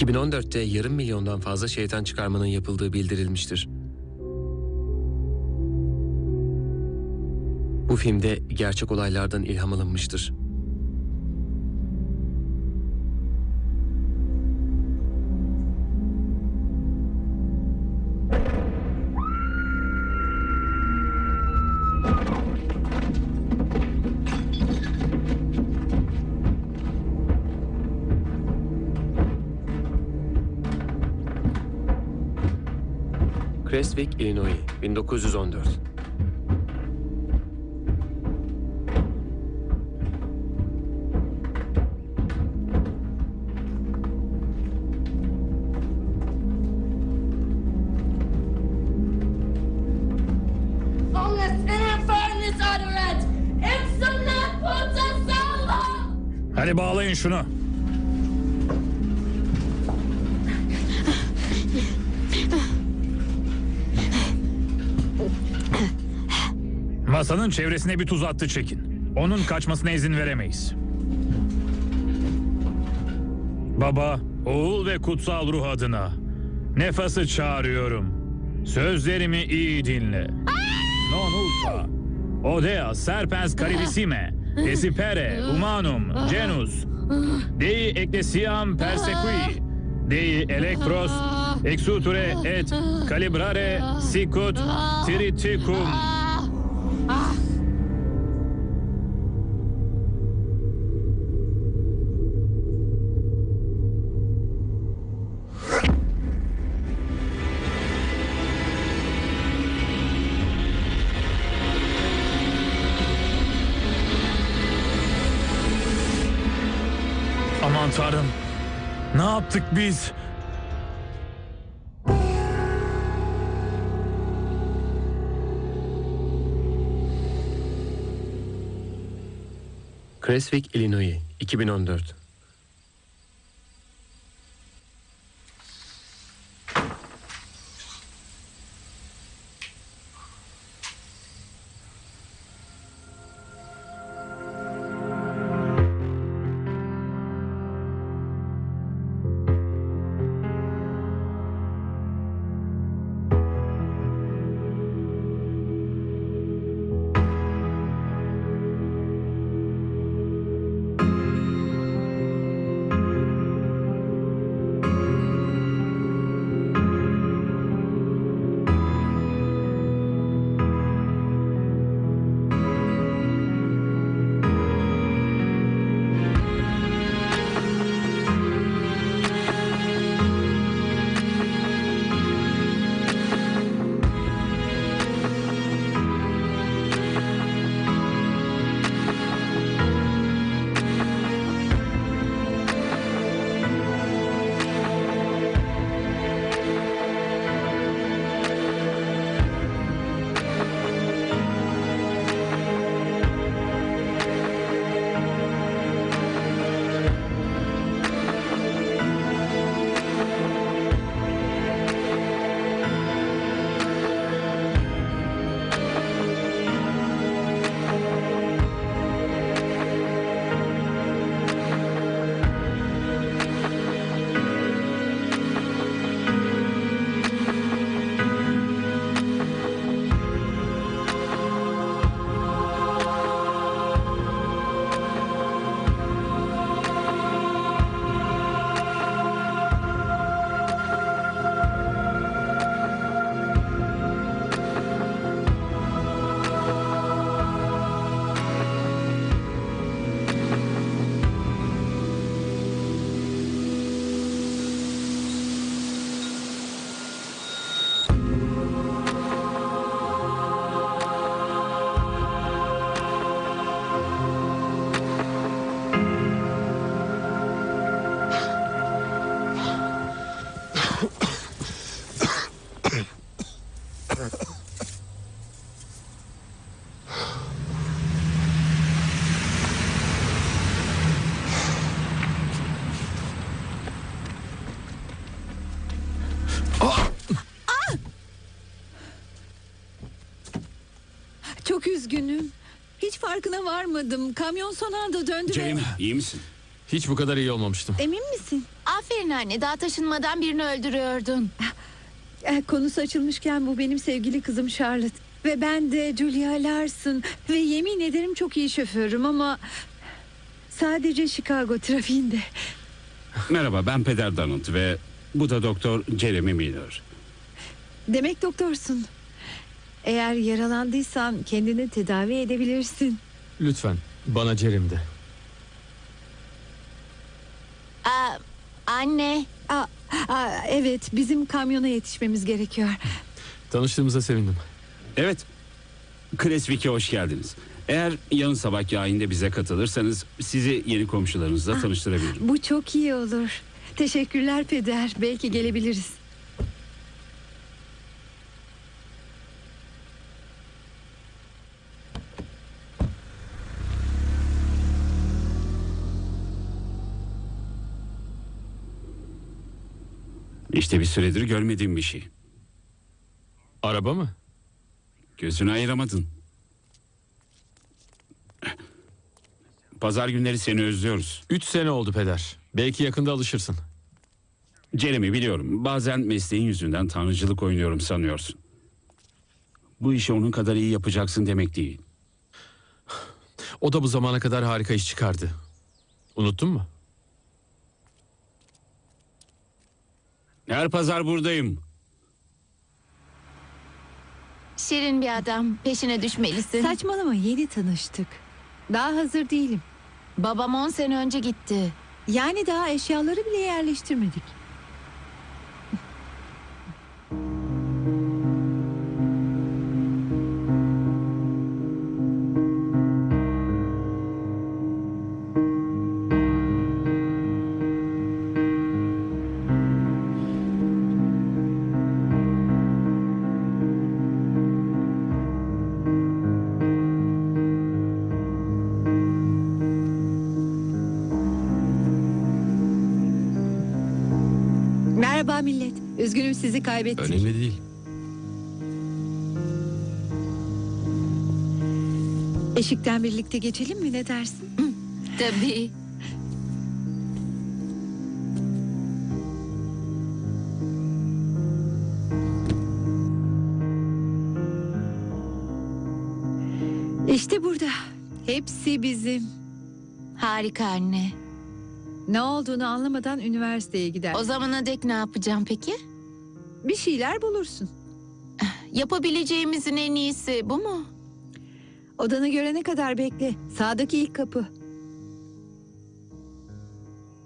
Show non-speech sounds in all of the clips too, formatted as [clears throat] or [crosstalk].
2014'te yarım milyondan fazla şeytan çıkarmanın yapıldığı bildirilmiştir. Bu filmde gerçek olaylardan ilham alınmıştır. Illinois, 1914. Masanın çevresine bir tuz attı çekin. Onun kaçmasına izin veremeyiz. Baba, oğul ve kutsal ruh adına nefası çağırıyorum. Sözlerimi iyi dinle. Non ultra. Odea serpens caribissime. Desipere humanum genus. Dei ecclesiam persequi. Dei electros exuture et calibrare sicut triticum. Yaptık biz? Creswick, Illinois, 2014. üzgünüm. Hiç farkına varmadım. Kamyon son anda döndü ve... Jamie iyi misin? Hiç bu kadar iyi olmamıştım. Emin misin? Aferin anne daha taşınmadan birini öldürüyordun. Eh, konusu açılmışken bu benim sevgili kızım Charlotte. Ve ben de Julia Larson. Ve yemin ederim çok iyi şoförüm ama... Sadece Chicago trafiğinde. Merhaba ben Peder Donald ve bu da Doktor Jeremy Miller. Demek doktorsun. Eğer yaralandıysan kendini tedavi edebilirsin. Lütfen bana Cerim de. Aa, anne Aa, aa, evet bizim kamyona yetişmemiz gerekiyor. Tanıştığımıza sevindim. Evet Creswick'e hoş geldiniz. Eğer yarın sabahki ayinde bize katılırsanız sizi yeni komşularınızla tanıştırabilirim. Bu çok iyi olur. Teşekkürler peder. Belki gelebiliriz. İşte bir süredir görmediğim bir şey. Araba mı? Gözünü ayıramadın. Pazar günleri seni özlüyoruz. Üç sene oldu peder. Belki yakında alışırsın. Jeremy biliyorum bazen mesleğin yüzünden tanrıcılık oynuyorum sanıyorsun. Bu işi onun kadar iyi yapacaksın demek değil. O da bu zamana kadar harika iş çıkardı. Unuttun mu? Her pazar buradayım. şirin bir adam peşine düşmelisin. Saçmalama yeni tanıştık. Daha hazır değilim. Babam 10 sene önce gitti. Yani daha eşyaları bile yerleştirmedik. Kaybettik. Önemli değil. Eşikten birlikte geçelim mi ne dersin? [clears throat] Tabii. İşte burada. Hepsi bizim. Harika anne. Ne olduğunu anlamadan üniversiteye gider. O zamana dek ne yapacağım peki? Bir şeyler bulursun. Yapabileceğimizin en iyisi bu mu? Odanı görene kadar bekle. Sağdaki ilk kapı.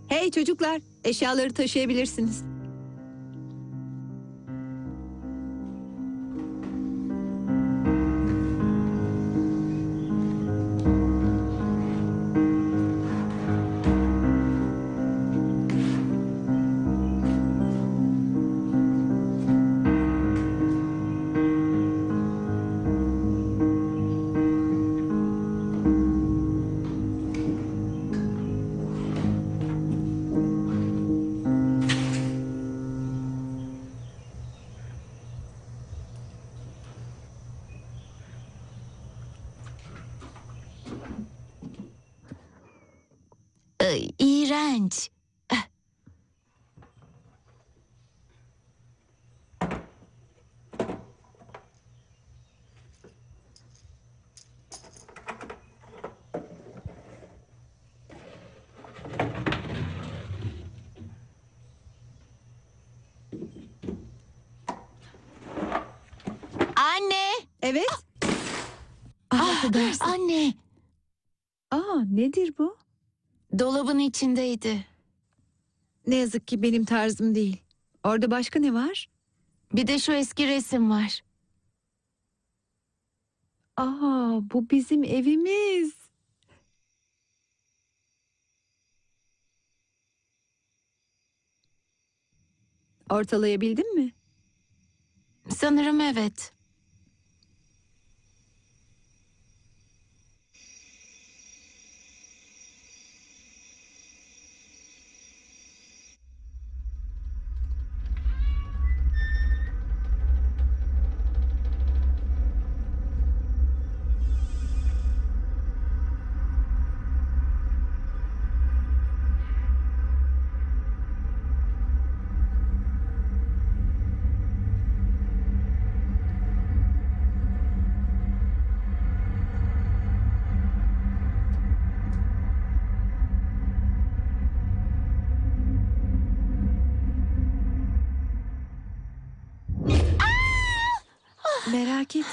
Hey çocuklar, eşyaları taşıyabilirsiniz. Evet. Ah, affedersin. Anne! Aa, nedir bu? Dolabın içindeydi. Ne yazık ki benim tarzım değil. Orada başka ne var? Bir de şu eski resim var. Aa, bu bizim evimiz. Ortalayabildin mi? Sanırım evet.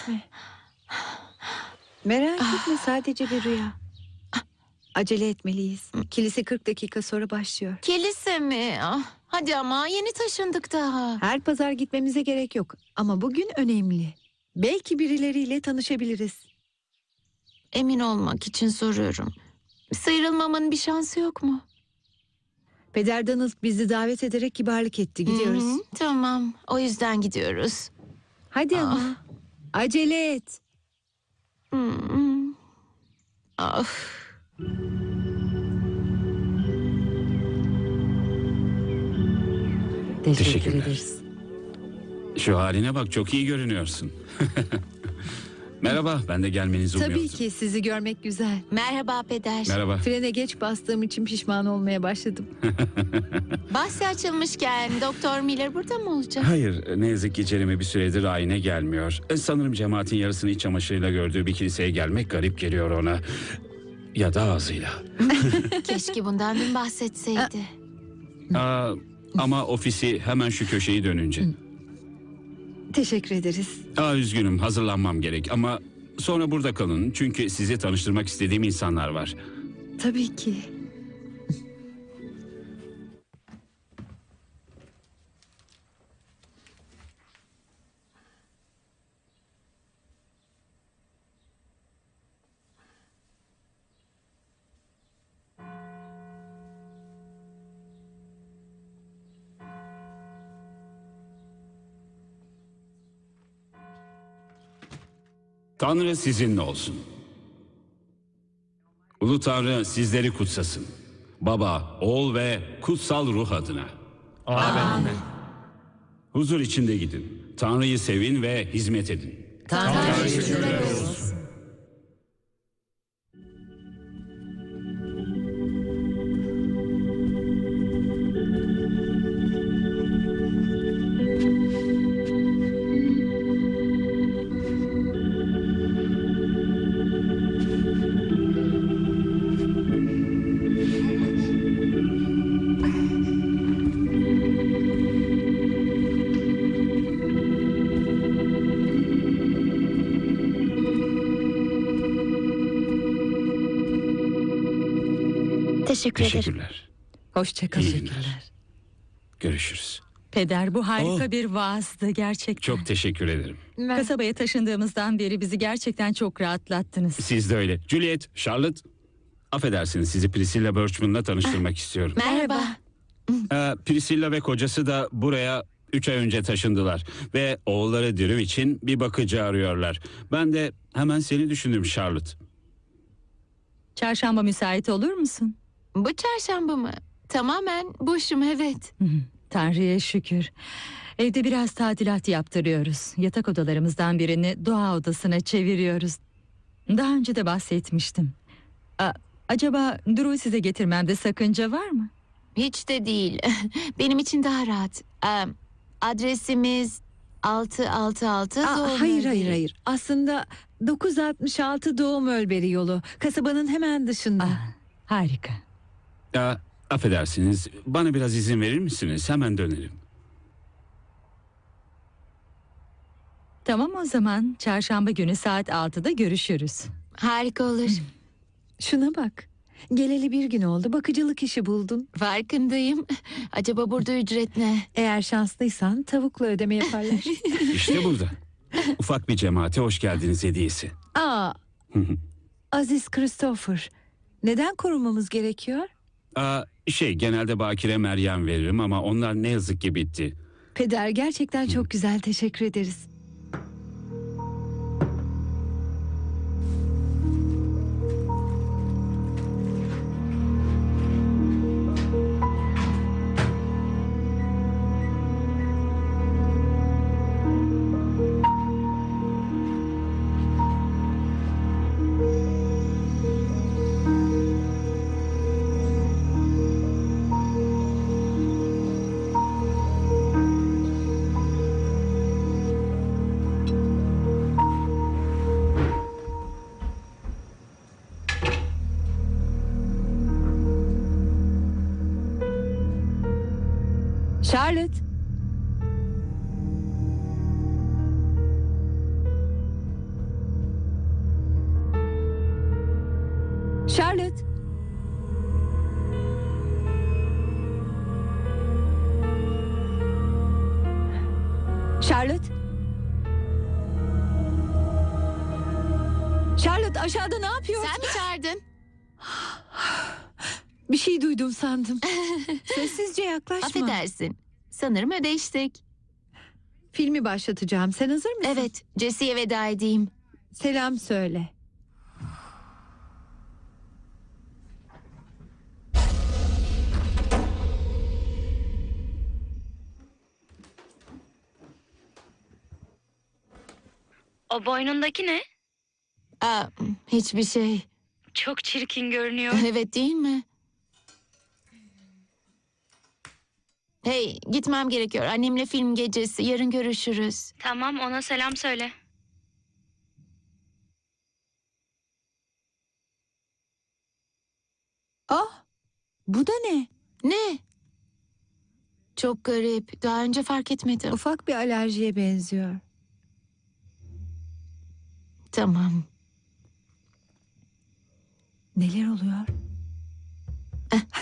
Etme. Merak etme sadece bir rüya. Acele etmeliyiz. Kilise 40 dakika sonra başlıyor. Kilise mi? Ah, hadi ama yeni taşındık daha. Her pazar gitmemize gerek yok. Ama bugün önemli. Belki birileriyle tanışabiliriz. Emin olmak için soruyorum. Sıyrılmamın bir şansı yok mu? Peder Donald bizi davet ederek kibarlık etti. Gidiyoruz. Hı hı, tamam. O yüzden gidiyoruz. Hadi ama. Acele et. Hı. Of. Teşekkürler. Şu haline bak çok iyi görünüyorsun. [laughs] Merhaba ben de gelmenizi Tabii umuyordum. ki sizi görmek güzel. Merhaba peder. Merhaba. Frene geç bastığım için pişman olmaya başladım. [laughs] Bahsi açılmışken Doktor Miller burada mı olacak? Hayır ne yazık ki Jeremy bir süredir ayine gelmiyor. E, Sanırım cemaatin yarısını iç çamaşırıyla gördüğü bir kiliseye gelmek garip geliyor ona. Ya da ağzıyla. [laughs] Keşke bundan dün bahsetseydi. Aa, ama ofisi hemen şu köşeyi dönünce. Teşekkür ederiz. Aa, üzgünüm hazırlanmam gerek ama sonra burada kalın. Çünkü sizi tanıştırmak istediğim insanlar var. Tabii ki. Tanrı sizinle olsun. Ulu Tanrı sizleri kutsasın. Baba, oğul ve kutsal ruh adına. Amin. Huzur içinde gidin. Tanrı'yı sevin ve hizmet edin. Tanrı'ya şükürler olsun. Teşekkürler. Hoşçakalın. İyi günler. Görüşürüz. Peder bu harika Oh. bir vaazdı gerçekten. Çok teşekkür ederim. Kasabaya taşındığımızdan beri bizi gerçekten çok rahatlattınız. Siz de öyle. Juliet, Charlotte. Affedersiniz sizi Priscilla Birchman'la tanıştırmak istiyorum. Merhaba. Ee, Priscilla ve kocası da buraya 3 ay önce taşındılar. Ve oğulları Drew için bir bakıcı arıyorlar. Ben de hemen seni düşündüm Charlotte. Çarşamba müsait olur musun? Bu çarşamba mı? Tamamen boşum evet. Tanrı'ya şükür. Evde biraz tadilat yaptırıyoruz. Yatak odalarımızdan birini doğa odasına çeviriyoruz. Daha önce de bahsetmiştim. A- acaba Drew size getirmemde sakınca var mı? Hiç de değil. [laughs] Benim için daha rahat. Ee, adresimiz 666 Aa, Doğum hayır hayır hayır. Aslında 966 Doğum Ölberi yolu. Kasabanın hemen dışında. Ah, harika. Aa, affedersiniz bana biraz izin verir misiniz? Hemen dönerim. Tamam o zaman çarşamba günü saat 6'da görüşürüz. Harika olur. [laughs] Şuna bak. Geleli bir gün oldu. Bakıcılık işi buldun. Farkındayım. Acaba burada ücret ne? Eğer şanslıysan tavukla ödeme yaparlar. [laughs] İşte burada. Ufak bir cemaate hoş geldiniz hediyesi. Aa, Aziz Christopher. Neden korumamız gerekiyor? Aa, şey genelde Bakire Meryem veririm ama onlar ne yazık ki bitti. Peder gerçekten çok güzel. Teşekkür ederiz. Sandım. [laughs] Sessizce yaklaşma. Affedersin. Sanırım ödeştik. Filmi başlatacağım. Sen hazır mısın? Evet, Jesse'ye veda edeyim. Selam söyle. O boynundaki ne? Aa, hiçbir şey. Çok çirkin görünüyor. [laughs] Evet değil mi? Hey, gitmem gerekiyor. Annemle film gecesi. Yarın görüşürüz. tamam ona selam söyle. Ah, bu da ne? Ne? Çok garip. Daha önce fark etmedim. Ufak bir alerjiye benziyor. Tamam. Neler oluyor?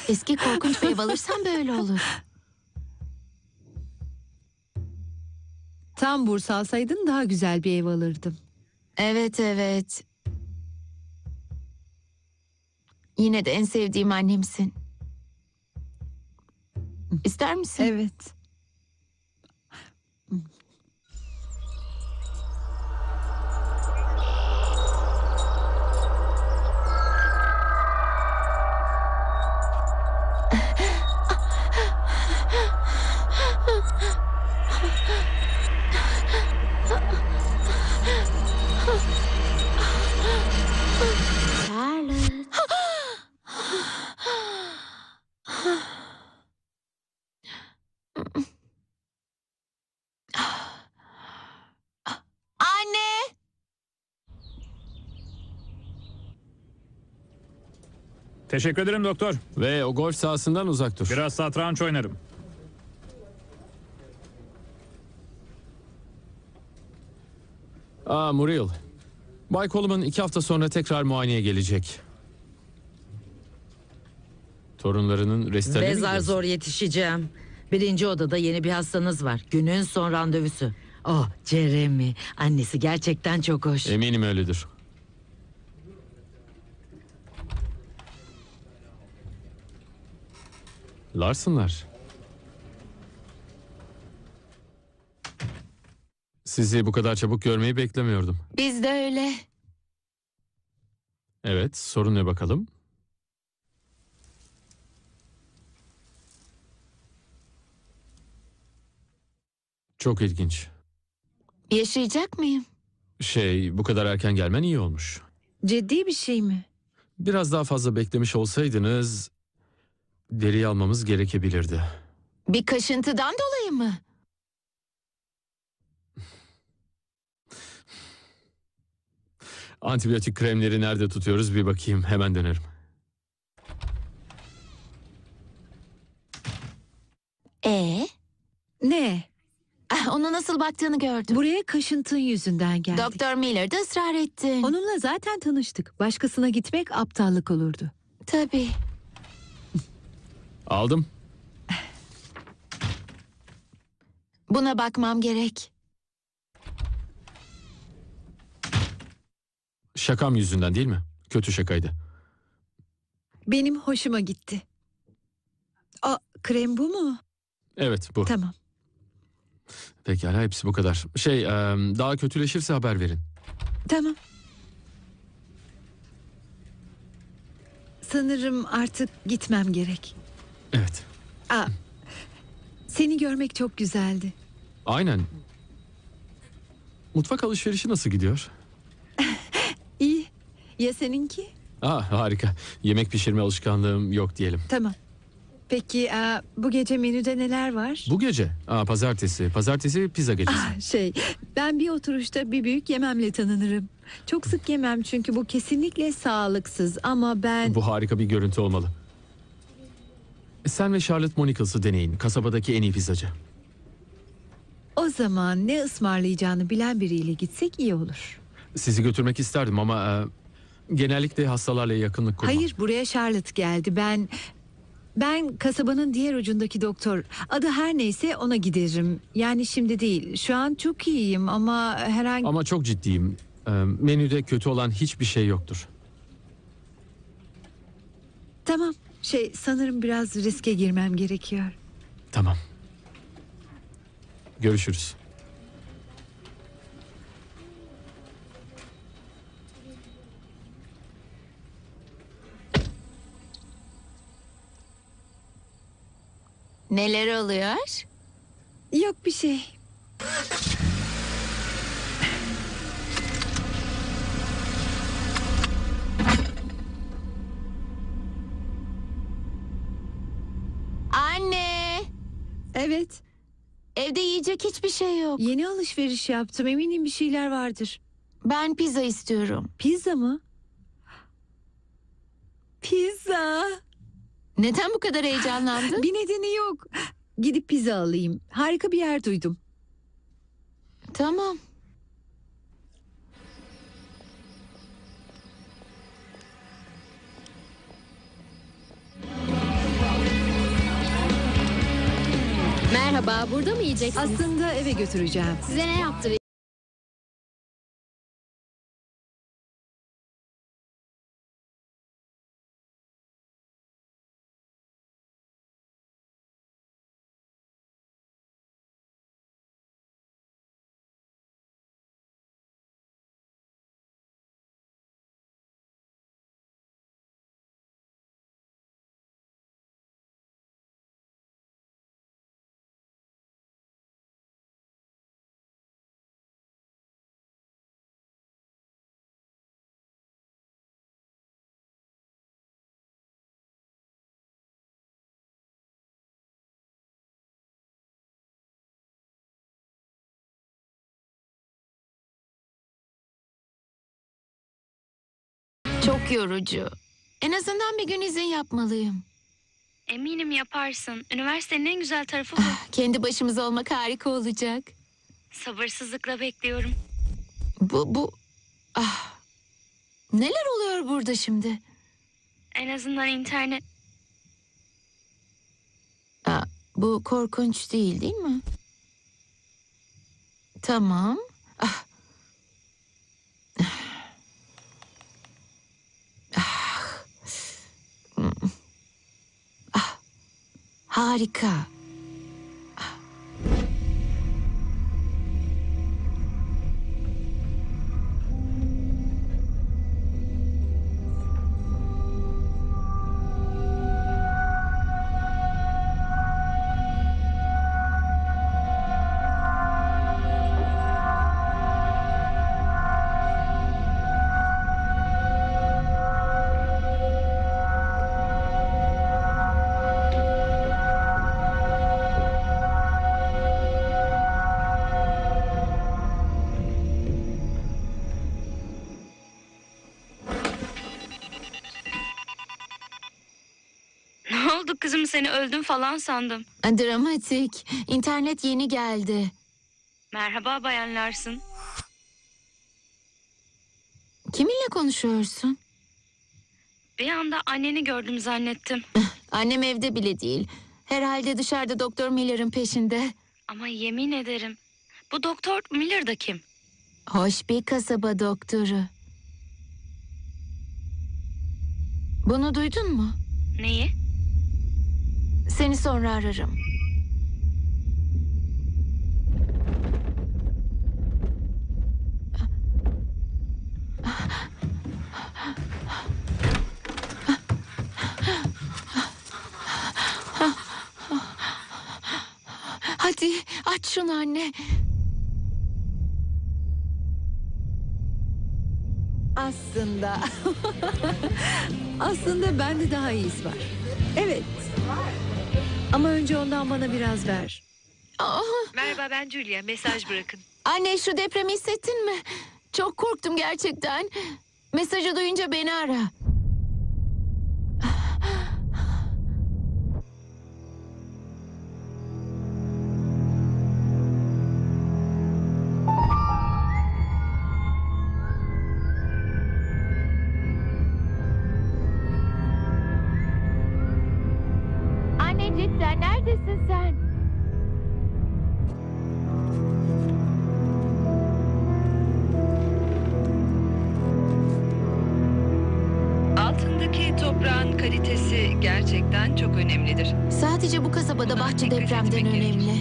Eski korkunç bir ev alırsam böyle olur. [laughs] Tam burs alsaydın daha güzel bir ev alırdım. Evet, evet. Yine de en sevdiğim annemsin. İster misin? Evet. Teşekkür ederim doktor. Ve o golf sahasından uzak dur. Biraz satranç oynarım. Aa Muriel. Bay Coleman iki hafta sonra tekrar muayeneye gelecek. Torunlarının restaline Ve mi zar gidiyorsun? zor yetişeceğim. Birinci odada yeni bir hastanız var. Günün son randevusu. Oh Jeremy. Annesi gerçekten çok hoş. Eminim öyledir. Larsınlar. Sizi bu kadar çabuk görmeyi beklemiyordum. Biz de öyle. Evet, sorun ne bakalım? Çok ilginç. Yaşayacak mıyım? Şey, bu kadar erken gelmen iyi olmuş. Ciddi bir şey mi? Biraz daha fazla beklemiş olsaydınız deri almamız gerekebilirdi. Bir kaşıntıdan dolayı mı? Antibiyotik kremleri nerede tutuyoruz bir bakayım hemen dönerim. Ee? Ne? Ah, Ona nasıl baktığını gördüm. Buraya kaşıntın yüzünden geldik. Doktor Miller de ısrar etti. Onunla zaten tanıştık. Başkasına gitmek aptallık olurdu. Tabii. Aldım. Buna bakmam gerek. Şakam yüzünden değil mi? Kötü şakaydı. Benim hoşuma gitti. Aa, krem bu mu? Evet bu. Tamam. Pekala hepsi bu kadar. Şey daha kötüleşirse haber verin. Tamam. Sanırım artık gitmem gerek. Evet. Aa, seni görmek çok güzeldi. Aynen. Mutfak alışverişi nasıl gidiyor? [laughs] İyi. Ya seninki? Aa harika. Yemek pişirme alışkanlığım yok diyelim. Tamam. Peki aa, bu gece menüde neler var? Bu gece, aa, pazartesi, pazartesi pizza gecesi. Ah, şey, ben bir oturuşta bir büyük yememle tanınırım. Çok sık yemem çünkü bu kesinlikle sağlıksız ama ben... Bu harika bir görüntü olmalı. Sen ve Charlotte Monicals'ı deneyin. Kasabadaki en iyi pizzacı. O zaman ne ısmarlayacağını bilen biriyle gitsek iyi olur. Sizi götürmek isterdim ama e, genellikle hastalarla yakınlık kurmam. Hayır, buraya Charlotte geldi. Ben Ben kasabanın diğer ucundaki doktor. Adı her neyse ona giderim. Yani şimdi değil. Şu an çok iyiyim ama herhangi... Ama çok ciddiyim. Ee, menüde kötü olan hiçbir şey yoktur. Tamam. Şey sanırım biraz riske girmem gerekiyor. Tamam. Görüşürüz. Neler oluyor? Yok bir şey. Anne! Evet. Evde yiyecek hiçbir şey yok. Yeni alışveriş yaptım. Eminim bir şeyler vardır. Ben pizza istiyorum. Pizza mı? Pizza. Neden bu kadar heyecanlandın? [laughs] Bir nedeni yok. Gidip pizza alayım. Harika bir yer duydum. tamam. Merhaba, burada mı yiyeceksiniz? Aslında eve götüreceğim. Size ne yaptırayım? Çok yorucu. En azından bir gün izin yapmalıyım. Eminim yaparsın. Üniversitenin en güzel tarafı bu. Kendi başımıza olmak harika olacak. Sabırsızlıkla bekliyorum. Bu, bu... Ah. Neler oluyor burada şimdi? En azından internet. Aa, bu korkunç değil değil mi? Tamam. Ah. Ah. Harika. Öldüm falan sandım. Dramatik. İnternet yeni geldi. Merhaba Bayan Larson. Kiminle konuşuyorsun? Bir anda anneni gördüm zannettim. [laughs] Annem evde bile değil. Herhalde dışarıda Doktor Miller'ın peşinde. Ama yemin ederim. Bu doktor Miller da kim? Hoş bir kasaba doktoru. Bunu duydun mu? Neyi? Seni sonra ararım. Hadi aç şunu anne. Aslında. [laughs] Aslında bende daha iyisi var. Evet. Ama önce ondan bana biraz ver. Merhaba ben Julia. Mesaj bırakın. anne şu depremi hissettin mi? Çok korktum gerçekten. Mesajı duyunca beni ara. Kasabada bahçe depremden önemli.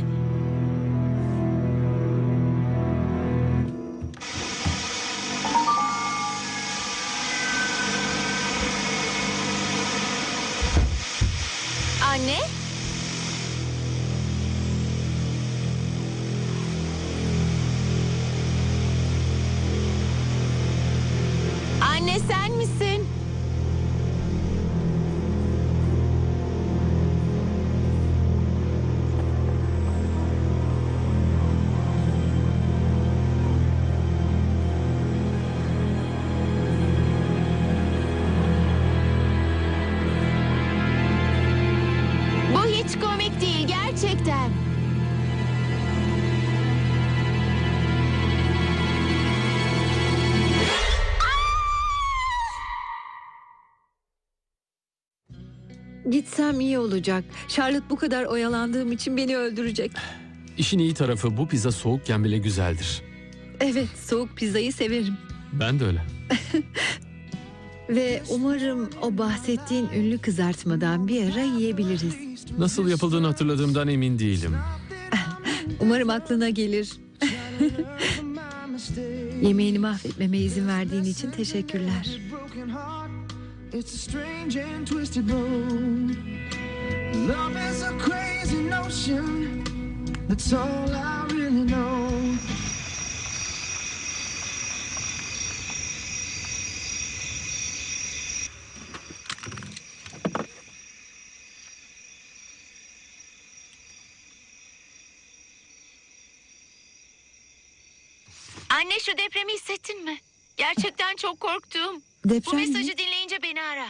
Gitsem iyi olacak. Charlotte bu kadar oyalandığım için beni öldürecek. İşin iyi tarafı bu pizza soğukken bile güzeldir. Evet, soğuk pizzayı severim. Ben de öyle. [laughs] Ve umarım o bahsettiğin ünlü kızartmadan bir ara yiyebiliriz. Nasıl yapıldığını hatırladığımdan emin değilim. [laughs] Umarım aklına gelir. [laughs] Yemeğini mahvetmeme izin verdiğin için teşekkürler. It's a strange and twisted road. Love is a crazy notion. That's all I really know. Anne şu depremi hissettin mi? Gerçekten çok korktum. Bu Deprem mi? mesajı dinleyince beni ara.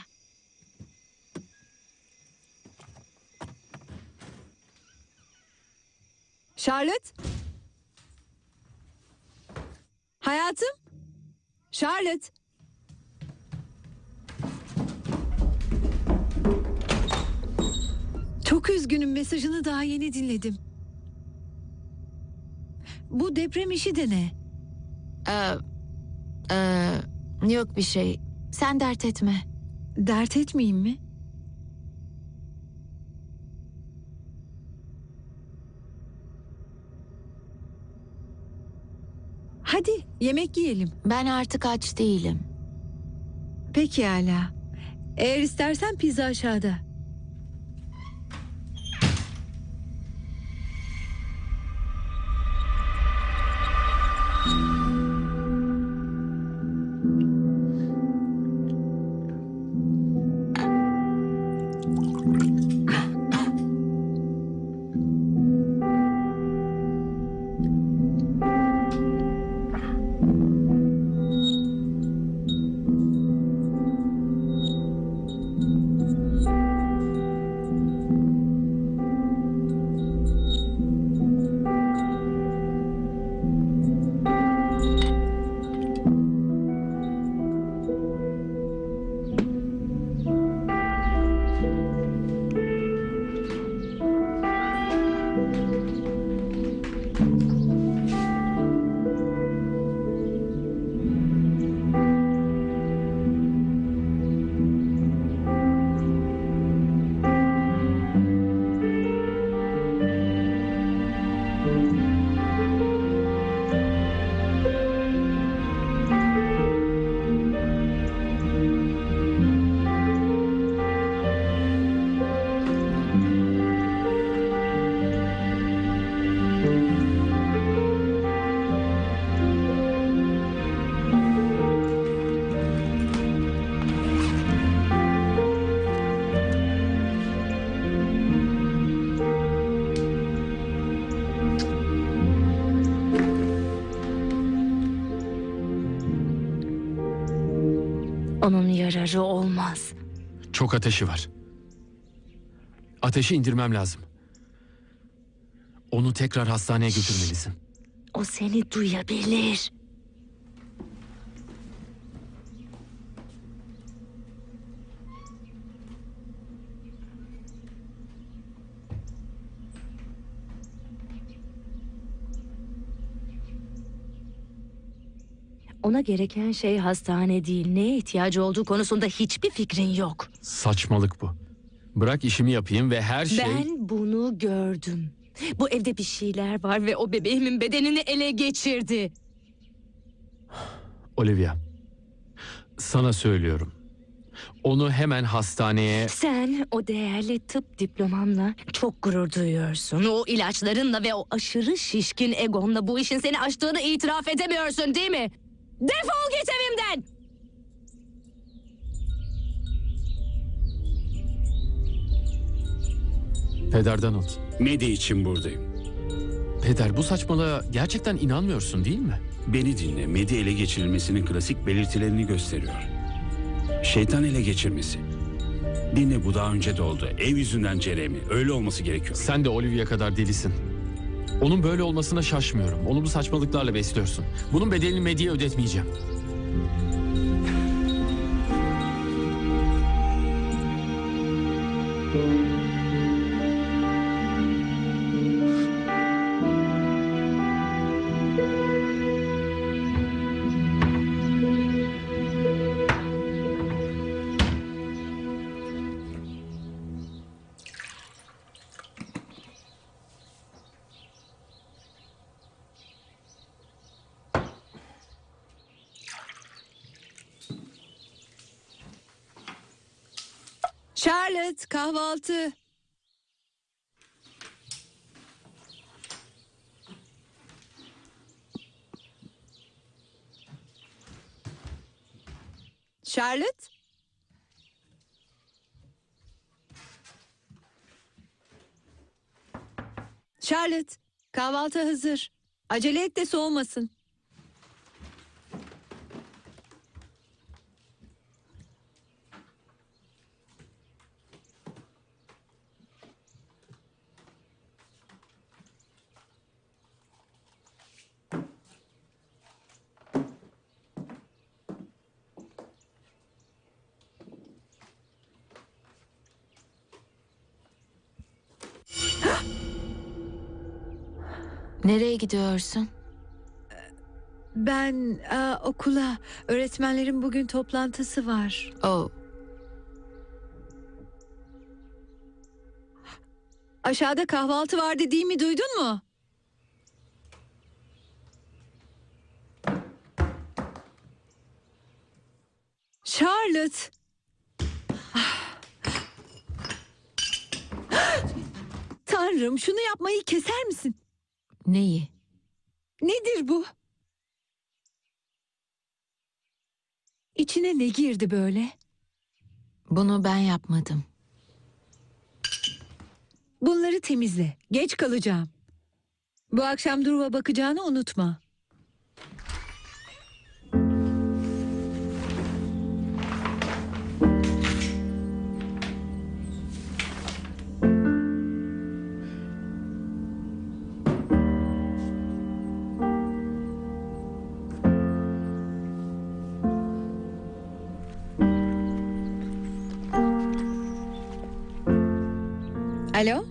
Charlotte? Hayatım? Charlotte? Çok üzgünüm mesajını daha yeni dinledim. Bu deprem işi de ne? Ee, ee, yok bir şey. Sen dert etme. Dert etmeyeyim mi? Hadi yemek yiyelim. Ben artık aç değilim. Pekala. Eğer istersen pizza aşağıda. Yararı olmaz. Çok ateşi var. Ateşi indirmem lazım. Onu tekrar hastaneye götürmelisin. O seni duyabilir. Ona gereken şey hastane değil. Neye ihtiyacı olduğu konusunda hiçbir fikrin yok. Saçmalık bu. Bırak işimi yapayım ve her şey... Ben bunu gördüm. Bu evde bir şeyler var ve o bebeğimin bedenini ele geçirdi. Olivia, sana söylüyorum. Onu hemen hastaneye... Sen o değerli tıp diplomanla çok gurur duyuyorsun. O ilaçlarınla ve o aşırı şişkin egonla bu işin seni aştığını itiraf edemiyorsun değil mi? Defol git evimden! Peder Donald, Medi için buradayım. Peder bu saçmalığa gerçekten inanmıyorsun değil mi? Beni dinle. Medi ele geçirilmesinin klasik belirtilerini gösteriyor. Şeytan ele geçirmesi. Dinle bu daha önce de oldu. Ev yüzünden Jeremy. Öyle olması gerekiyor. Sen de Olivia kadar delisin. Onun böyle olmasına şaşmıyorum. Onu bu saçmalıklarla besliyorsun. Bunun bedelini medyaya ödetmeyeceğim. Charlotte kahvaltı. Charlotte? Charlotte, kahvaltı hazır. Acele et de soğumasın. Nereye gidiyorsun? Ben aa, okula, öğretmenlerin bugün toplantısı var. Oh, Aşağıda kahvaltı var dediğimi duydun mu? Charlotte. Ah. [gasps] Tanrım şunu yapmayı keser misin? Neyi? Nedir bu? İçine ne girdi böyle? Bunu ben yapmadım. Bunları temizle. Geç kalacağım. Bu akşam Durva bakacağını unutma. Alo?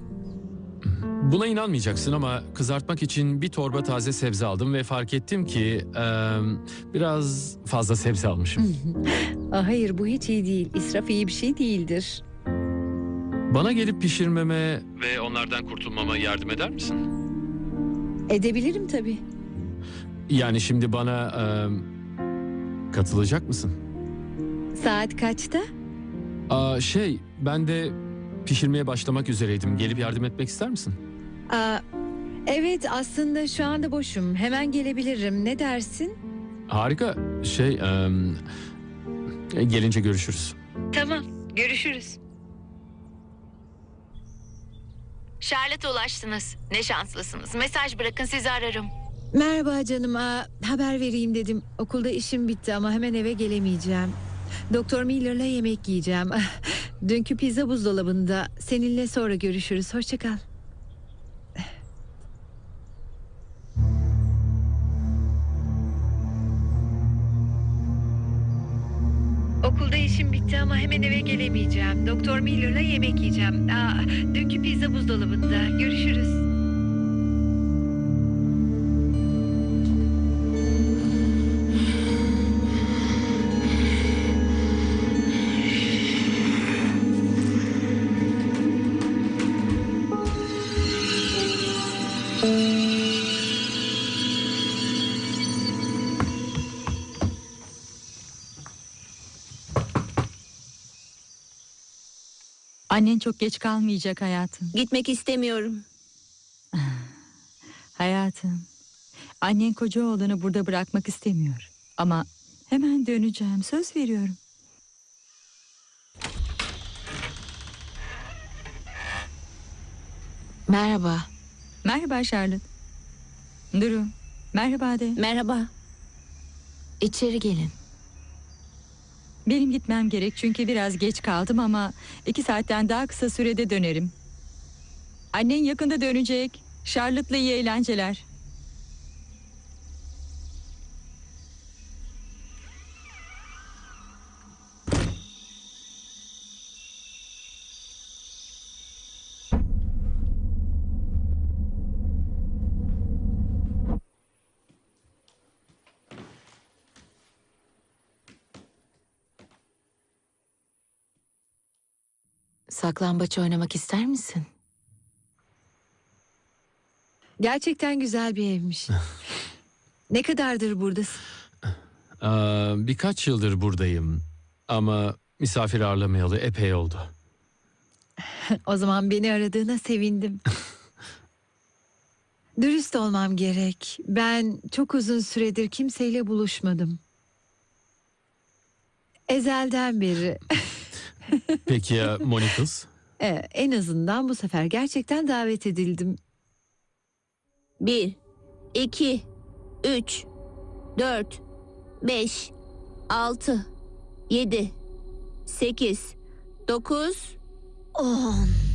Buna inanmayacaksın ama kızartmak için bir torba taze sebze aldım ve fark ettim ki eee, biraz fazla sebze almışım. Aa, [laughs] hayır bu hiç iyi değil. İsraf iyi bir şey değildir. Bana gelip pişirmeme ve onlardan kurtulmama yardım eder misin? Edebilirim tabii. Yani şimdi bana eee, katılacak mısın? Saat kaçta? Aa, şey ben de pişirmeye başlamak üzereydim. Gelip yardım etmek ister misin? Aa, evet aslında şu anda boşum. Hemen gelebilirim. Ne dersin? Harika. Şey eee, gelince görüşürüz. Tamam. Görüşürüz. Charlotte ulaştınız. Ne şanslısınız. Mesaj bırakın sizi ararım. Merhaba canım. Aa, haber vereyim dedim. Okulda işim bitti ama hemen eve gelemeyeceğim. Doktor Miller'la yemek yiyeceğim. [laughs] Dünkü pizza buzdolabında. Seninle sonra görüşürüz. Hoşça kal. Okulda işim bitti ama hemen eve gelemeyeceğim. Doktor Miller'la yemek yiyeceğim. Aa, dünkü pizza buzdolabında. Görüşürüz. Annen çok geç kalmayacak hayatım. Gitmek istemiyorum. [sighs] Hayatım. Annen koca oğlanı burada bırakmak istemiyor. Ama hemen döneceğim. Söz veriyorum. Merhaba. Merhaba Charlotte. Duru. Merhaba de. Merhaba. İçeri gelin. Benim gitmem gerek çünkü biraz geç kaldım ama iki saatten daha kısa sürede dönerim. Annen yakında dönecek. Charlotte'la iyi eğlenceler. Saklambaç oynamak ister misin? Gerçekten güzel bir evmiş. [laughs] ne kadardır buradasın? Aa, birkaç yıldır buradayım. Ama misafir ağırlamayalı epey oldu. [laughs] O zaman beni aradığına sevindim. [laughs] Dürüst olmam gerek. Ben çok uzun süredir kimseyle buluşmadım. Ezelden beri. Peki ya Monicals? Ee, en azından bu sefer gerçekten davet edildim. Bir, iki, üç, dört, beş, altı, yedi, sekiz, dokuz, on.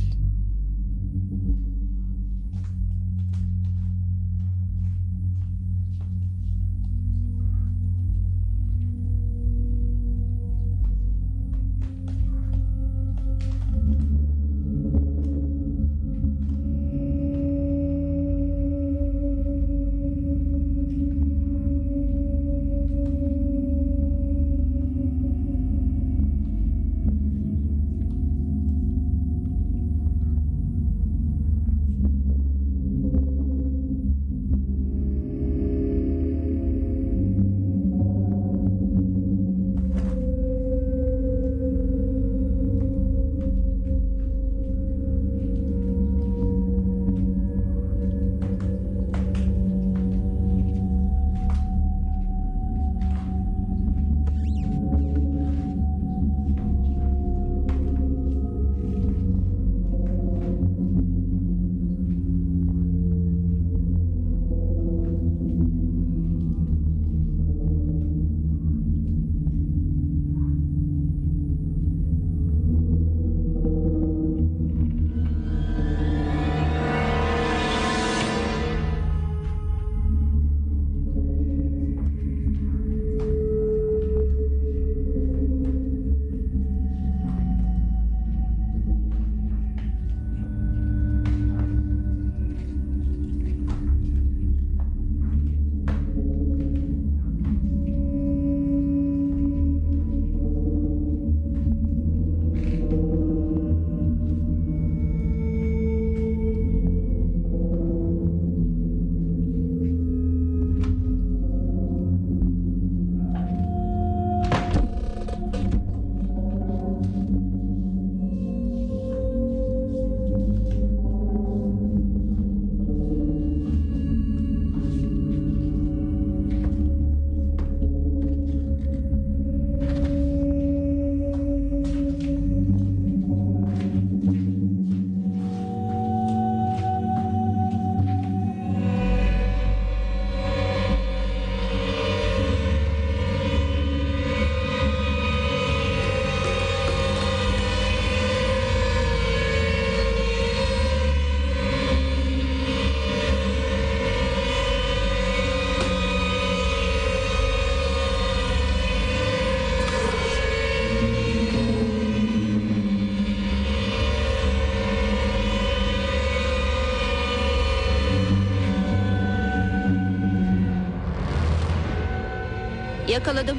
Yakaladım.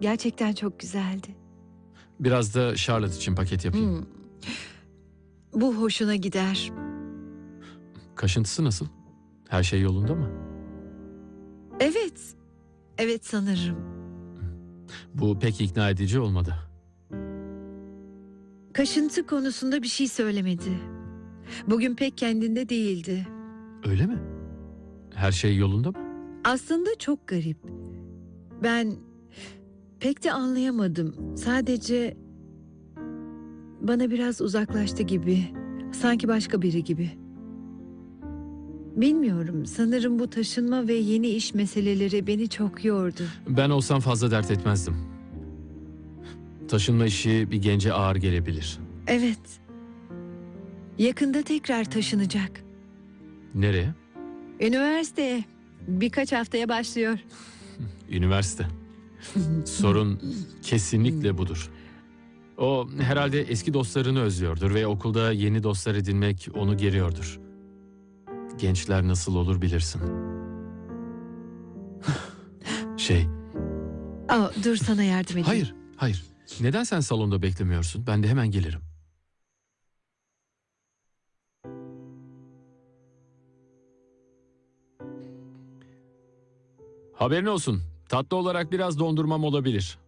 Gerçekten çok güzeldi. Biraz da Charlotte için paket yapayım. Hmm. Bu hoşuna gider. Kaşıntısı nasıl? Her şey yolunda mı? Evet. Evet sanırım. Bu pek ikna edici olmadı. Kaşıntı konusunda bir şey söylemedi. Bugün pek kendinde değildi. Öyle mi? Her şey yolunda mı? Aslında çok garip. Ben pek de anlayamadım. Sadece bana biraz uzaklaştı gibi. Sanki başka biri gibi. Bilmiyorum. Sanırım bu taşınma ve yeni iş meseleleri beni çok yordu. Ben olsam fazla dert etmezdim. Taşınma işi bir gence ağır gelebilir. Evet. Yakında tekrar taşınacak. Nereye? Üniversiteye birkaç haftaya başlıyor. Üniversite. Sorun kesinlikle budur. O herhalde eski dostlarını özlüyordur ve okulda yeni dostlar edinmek onu geriyordur. Gençler nasıl olur bilirsin. Şey, Aa, dur sana yardım edeyim. hayır, hayır. Neden sen salonda beklemiyorsun? Ben de hemen gelirim. Haberin olsun. Tatlı olarak biraz dondurmam olabilir.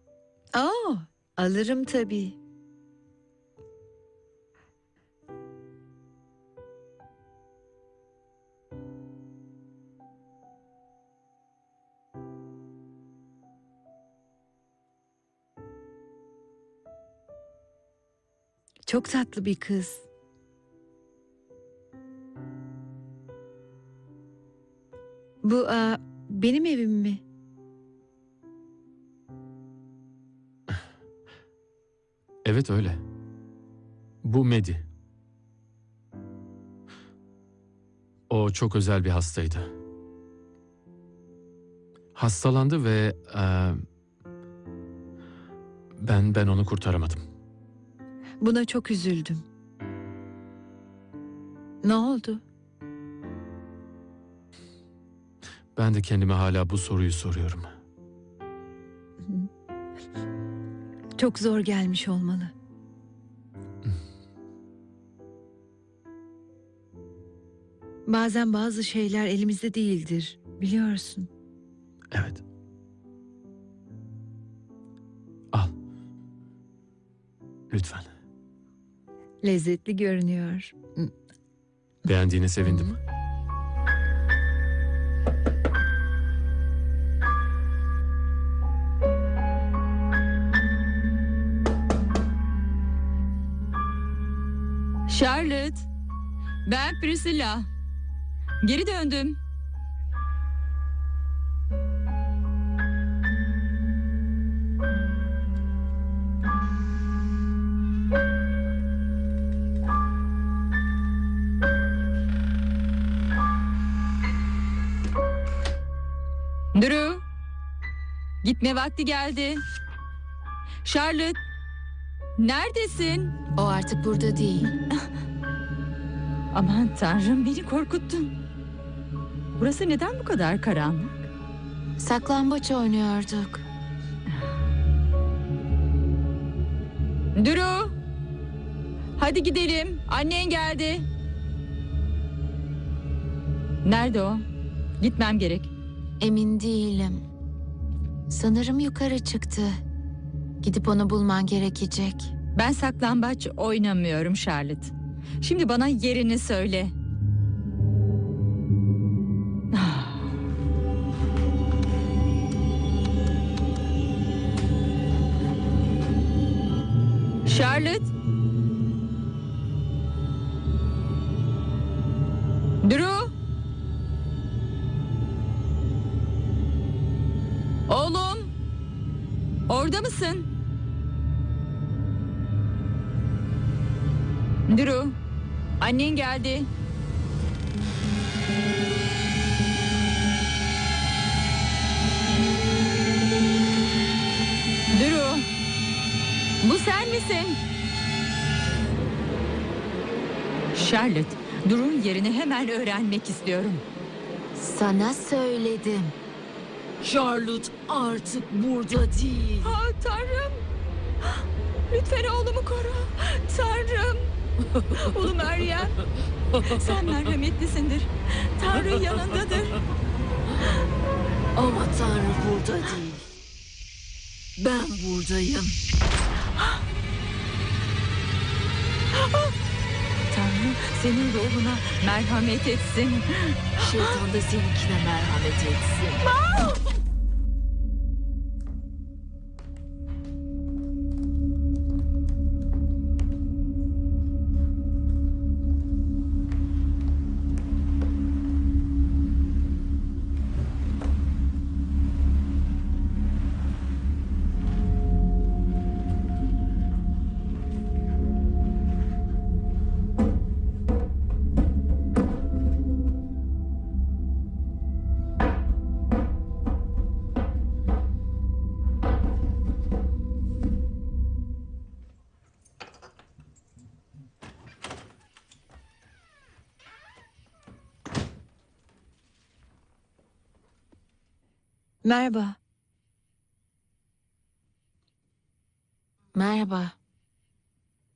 Aa, alırım tabii. Çok tatlı bir kız. Bu aa, benim evim mi? Evet öyle. Bu Medi. O çok özel bir hastaydı. Hastalandı ve eee, ben ben onu kurtaramadım. Buna çok üzüldüm. Ne oldu? Ben de kendime hala bu soruyu soruyorum. Çok zor gelmiş olmalı. Bazen bazı şeyler elimizde değildir, biliyorsun. Evet. Al. Lütfen. Lezzetli görünüyor. Beğendiğine sevindim. Charlotte, ben Priscilla. Geri döndüm. Gitme vakti geldi. Charlotte, neredesin? O artık burada değil. [laughs] Aman tanrım beni korkuttun. Burası neden bu kadar karanlık? Saklambaç oynuyorduk. Duru. Hadi gidelim. Annen geldi. Nerede o? Gitmem gerek. Emin değilim. Sanırım yukarı çıktı. Gidip onu bulman gerekecek. Ben saklambaç oynamıyorum Charlotte. Şimdi bana yerini söyle. [sighs] Charlotte. Mısın? Drew. Annen geldi. Drew. Bu sen misin? Charlotte, Drew'un yerini hemen öğrenmek istiyorum. Sana söyledim. Charlotte artık burada değil. Ah Tanrım. Lütfen oğlumu koru. Tanrım. Ulu Meryem. Sen merhametlisindir. Tanrı yanındadır. Ama Tanrı burada değil. Ben buradayım. Tanrı senin ruhuna merhamet etsin. Şeytan da seninkine merhamet etsin. Merhaba. Merhaba.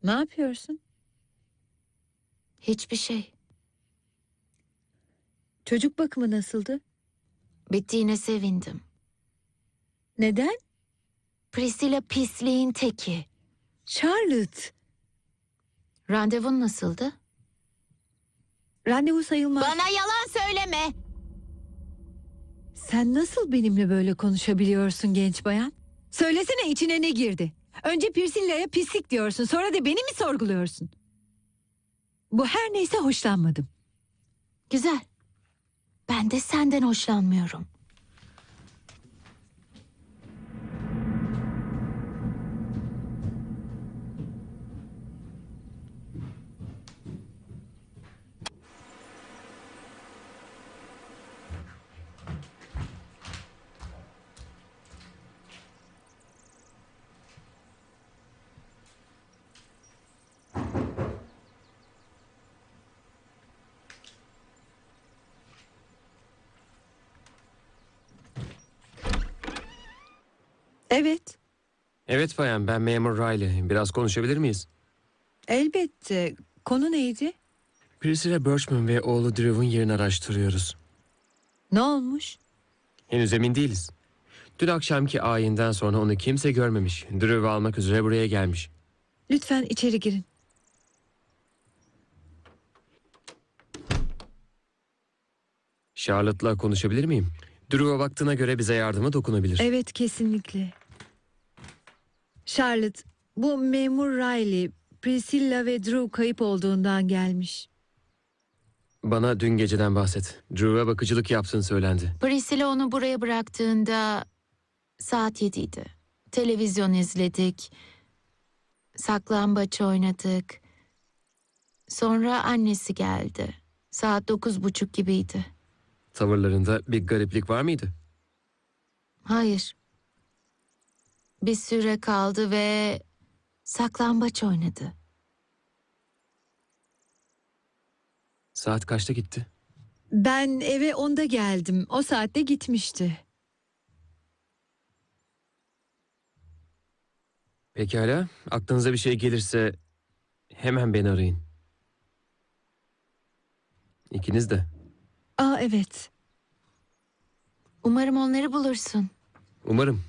Ne yapıyorsun? Hiçbir şey. Çocuk bakımı nasıldı? Bittiğine sevindim. Neden? Priscilla pisliğin teki. Charlotte. Randevun nasıldı? Randevu sayılmaz. Bana yalan söyleme. Sen nasıl benimle böyle konuşabiliyorsun genç bayan? Söylesene içine ne girdi? Önce Priscilla'ya pislik diyorsun sonra da beni mi sorguluyorsun? Bu her neyse hoşlanmadım. Güzel. Ben de senden hoşlanmıyorum. Evet, Evet bayan ben memur Riley. Biraz konuşabilir miyiz? elbette. Konu neydi? Priscilla Birchman ve oğlu Drew'un yerini araştırıyoruz. Ne olmuş? Henüz emin değiliz. Dün akşamki ayinden sonra onu kimse görmemiş. Drew'u almak üzere buraya gelmiş. Lütfen içeri girin. Charlotte'la konuşabilir miyim? Drew'a baktığına göre bize yardımı dokunabilir. Evet, kesinlikle. Charlotte, bu memur Riley, Priscilla ve Drew kayıp olduğundan gelmiş. Bana dün geceden bahset. Drew'a bakıcılık yaptığın söylendi. Priscilla onu buraya bıraktığında saat yediydi. Televizyon izledik. Saklambaç oynadık. Sonra annesi geldi. Saat dokuz buçuk gibiydi. Tavırlarında bir gariplik var mıydı? Hayır. Bir süre kaldı ve saklambaç oynadı. Saat kaçta gitti? Ben eve onda geldim. O saatte gitmişti. Pekala. Aklınıza bir şey gelirse hemen beni arayın. İkiniz de. Aa evet. Umarım onları bulursun. Umarım.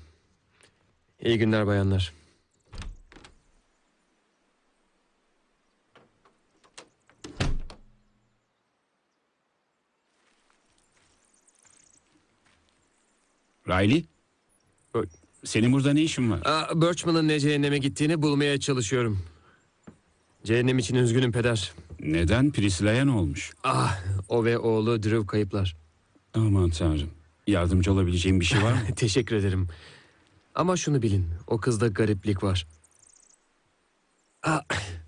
İyi günler bayanlar. Riley? Senin burada ne işin var? Aa, Birchman'ın ne cehenneme gittiğini bulmaya çalışıyorum. Cehennem için üzgünüm peder. Neden? Priscilla'ya ne olmuş? Ah, o ve oğlu Drew kayıplar. Aman tanrım. Yardımcı olabileceğim bir şey var mı? [laughs] Teşekkür ederim. Ama şunu bilin, o kızda gariplik var. Ah,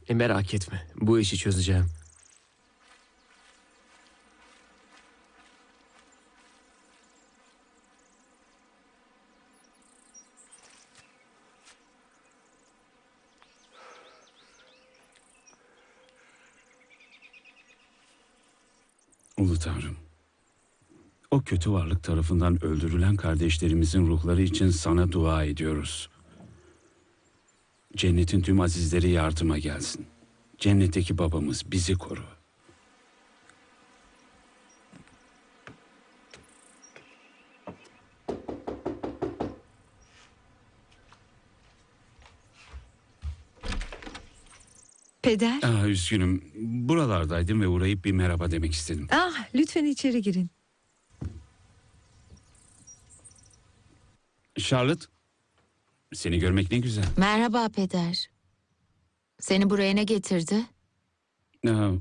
e, merak etme, bu işi çözeceğim. Ulu tanrım. O kötü varlık tarafından öldürülen kardeşlerimizin ruhları için sana dua ediyoruz. Cennetin tüm azizleri yardıma gelsin. Cennetteki babamız bizi koru. Peder. Ah, üzgünüm. Buralardaydım ve uğrayıp bir merhaba demek istedim. Ah lütfen içeri girin. Charlotte, seni görmek ne güzel. Merhaba peder. Seni buraya ne getirdi? Ah,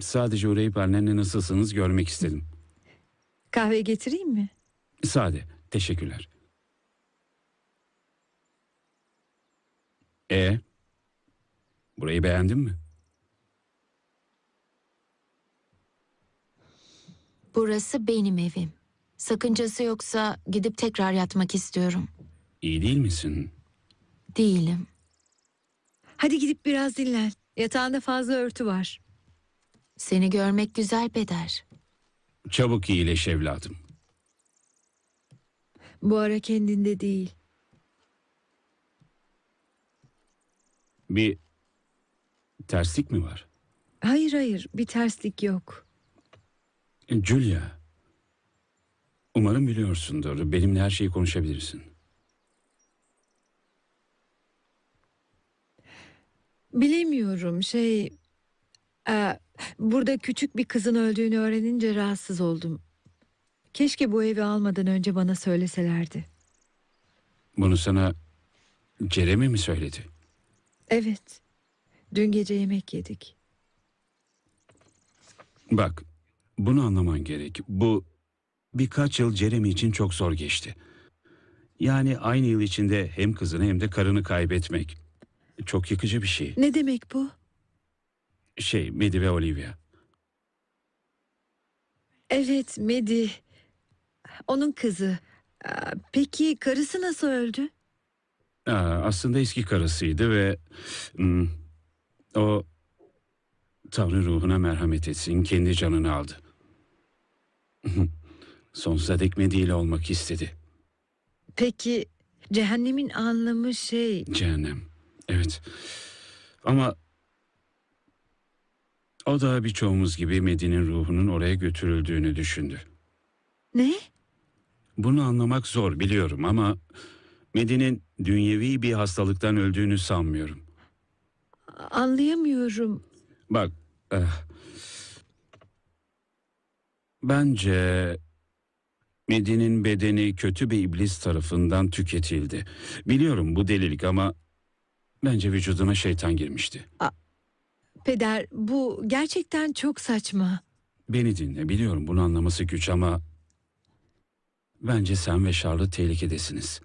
sadece uğrayıp annenle nasılsınız görmek istedim. Kahve getireyim mi? Sade, teşekkürler. E, burayı beğendin mi? Burası benim evim. Sakıncası yoksa gidip tekrar yatmak istiyorum. İyi değil misin? Değilim. Hadi gidip biraz dinlen. Yatağında fazla örtü var. Seni görmek güzel peder. Çabuk iyileş evladım. Bu ara kendinde değil. Bir terslik mi var? Hayır hayır bir terslik yok. Julia, umarım biliyorsundur. Benimle her şeyi konuşabilirsin. Bilemiyorum şey... e, burada küçük bir kızın öldüğünü öğrenince rahatsız oldum. Keşke bu evi almadan önce bana söyleselerdi. Bunu sana Jeremy mi söyledi? Evet. Dün gece yemek yedik. Bak, bunu anlaman gerek. Bu birkaç yıl Jeremy için çok zor geçti. Yani aynı yıl içinde hem kızını hem de karını kaybetmek. Çok yıkıcı bir şey. Ne demek bu? Şey, Medi ve Olivia. Evet Medi. Onun kızı. Peki karısı nasıl öldü? Aa, aslında eski karısıydı ve... hmm, o... Tanrı ruhuna merhamet etsin, kendi canını aldı. [laughs] Sonsuza dek Medi ile olmak istedi. Peki cehennemin anlamı şey... Cehennem. Evet. Ama o da birçoğumuz gibi Medi'nin ruhunun oraya götürüldüğünü düşündü. Ne? Bunu anlamak zor biliyorum ama Medi'nin dünyevi bir hastalıktan öldüğünü sanmıyorum. Anlayamıyorum. Bak, eh, bence Medi'nin bedeni kötü bir iblis tarafından tüketildi. Biliyorum bu delilik ama bence vücuduna şeytan girmişti. Peder bu gerçekten çok saçma. Beni dinle, biliyorum bunu anlaması güç ama... Bence sen ve Charlotte tehlikedesiniz.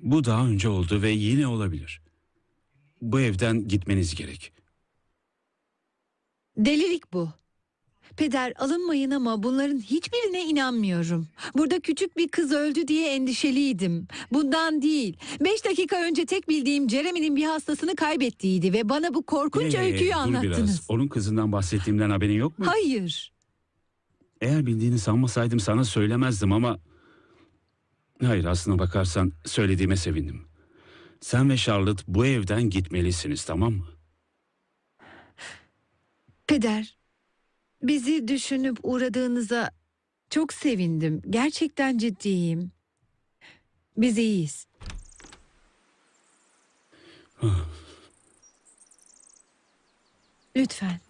Bu daha önce oldu ve yine olabilir. Bu evden gitmeniz gerek. Delilik bu. Peder alınmayın ama bunların hiçbirine inanmıyorum. Burada küçük bir kız öldü diye endişeliydim. Bundan değil. Beş dakika önce tek bildiğim Jeremy'nin bir hastasını kaybettiğiydi ve bana bu korkunç hey, öyküyü dur anlattınız. biraz. Onun kızından bahsettiğimden haberin yok mu? Hayır. Eğer bildiğini sanmasaydım sana söylemezdim ama... Hayır aslına bakarsan söylediğime sevindim. Sen ve Charlotte bu evden gitmelisiniz tamam mı? Peder, bizi düşünüp uğradığınıza çok sevindim. Gerçekten ciddiyim. Biz iyiyiz. Lütfen.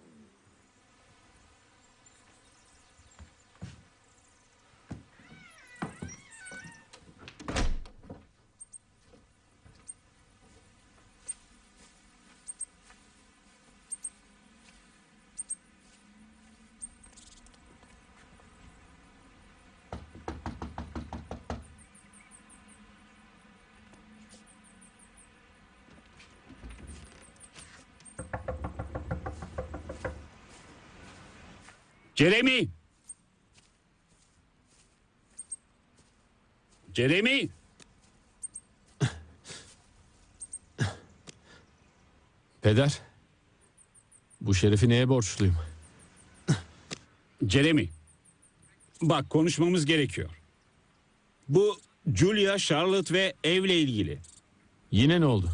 Jeremy! Jeremy! Peder, bu şerefi neye borçluyum? Jeremy! Bak konuşmamız gerekiyor. Bu Julia, Charlotte ve evle ilgili. Yine ne oldu?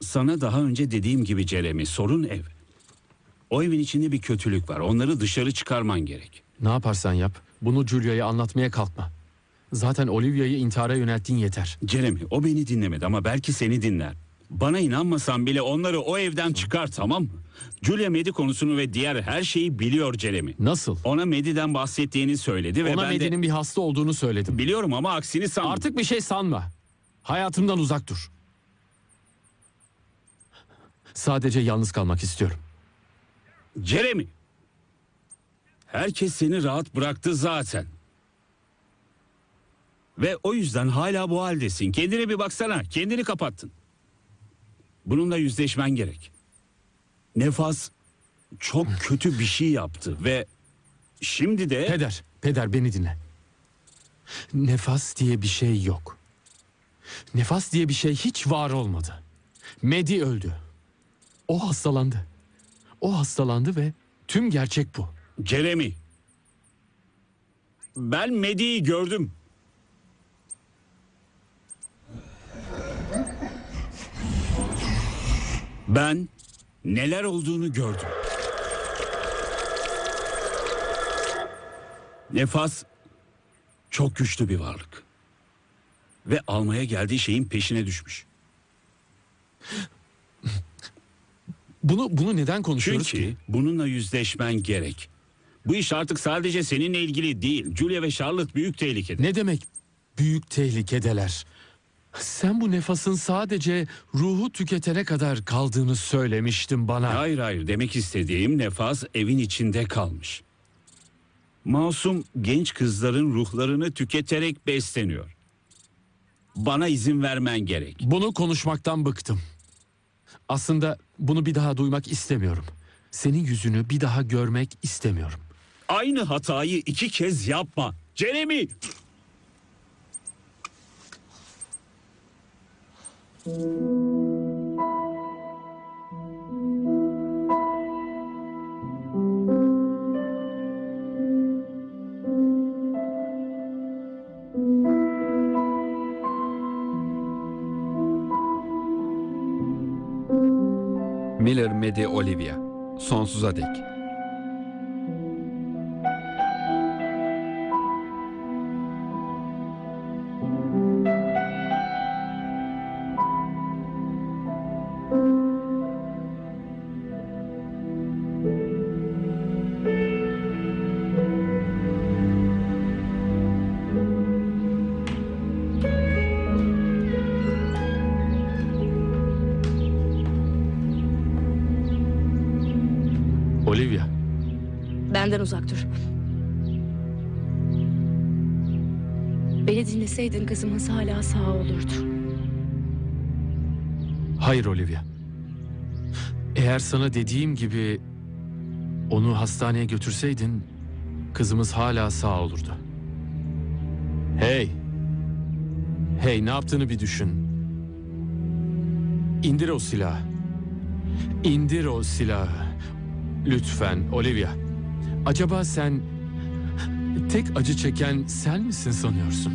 Sana daha önce dediğim gibi Jeremy sorun ev. O evin içinde bir kötülük var. Onları dışarı çıkarman gerek. Ne yaparsan yap, bunu Julia'ya anlatmaya kalkma. Zaten Olivia'yı intihara yönelttiğin yeter. Jeremy o beni dinlemedi ama belki seni dinler. Bana inanmasan bile onları o evden çıkar tamam mı? Julia Medi konusunu ve diğer her şeyi biliyor Jeremy. Nasıl? Ona Medi'den bahsettiğini söyledi ve Ona ben Medi'nin bir hasta olduğunu söyledim. de biliyorum ama aksini sandım. Artık bir şey sanma. Hayatımdan uzak dur. Sadece yalnız kalmak istiyorum. Jeremy. Herkes seni rahat bıraktı zaten. Ve o yüzden hala bu haldesin. Kendine bir baksana. Kendini kapattın. Bununla yüzleşmen gerek. Nefas çok kötü bir şey yaptı ve şimdi de Peder, peder beni dinle. Nefas diye bir şey yok. Nefas diye bir şey hiç var olmadı. Medi öldü. O hastalandı. O hastalandı ve tüm gerçek bu. Jeremy. Ben Medi'yi gördüm. Ben neler olduğunu gördüm. Nefas çok güçlü bir varlık. Ve almaya geldiği şeyin peşine düşmüş. Bunu bunu neden konuşuyoruz Çünkü ki? bununla yüzleşmen gerek. Bu iş artık sadece seninle ilgili değil. Julia ve Charlotte büyük tehlikede. Ne demek büyük tehlikedeler? Sen bu nefasın sadece ruhu tüketene kadar kaldığını söylemiştin bana. Hayır hayır demek istediğim nefas evin içinde kalmış. Masum genç kızların ruhlarını tüketerek besleniyor. Bana izin vermen gerek. Bunu konuşmaktan bıktım. Aslında bunu bir daha duymak istemiyorum. Senin yüzünü bir daha görmek istemiyorum. Aynı hatayı iki kez yapma. Jeremy! Miller Medi Olivia. Sonsuza dek. Hayır Olivia. Eğer sana dediğim gibi onu hastaneye götürseydin kızımız hala sağ olurdu. Hey. Hey ne yaptığını bir düşün. İndir o silahı. İndir o silahı. Lütfen Olivia. Acaba sen tek acı çeken sen misin sanıyorsun?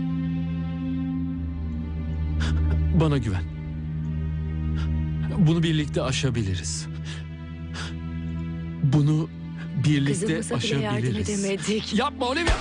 Bana güven. Bunu birlikte aşabiliriz. Bunu birlikte Kızımıza bile yardım aşabiliriz. edemedik. Yapma Olivia.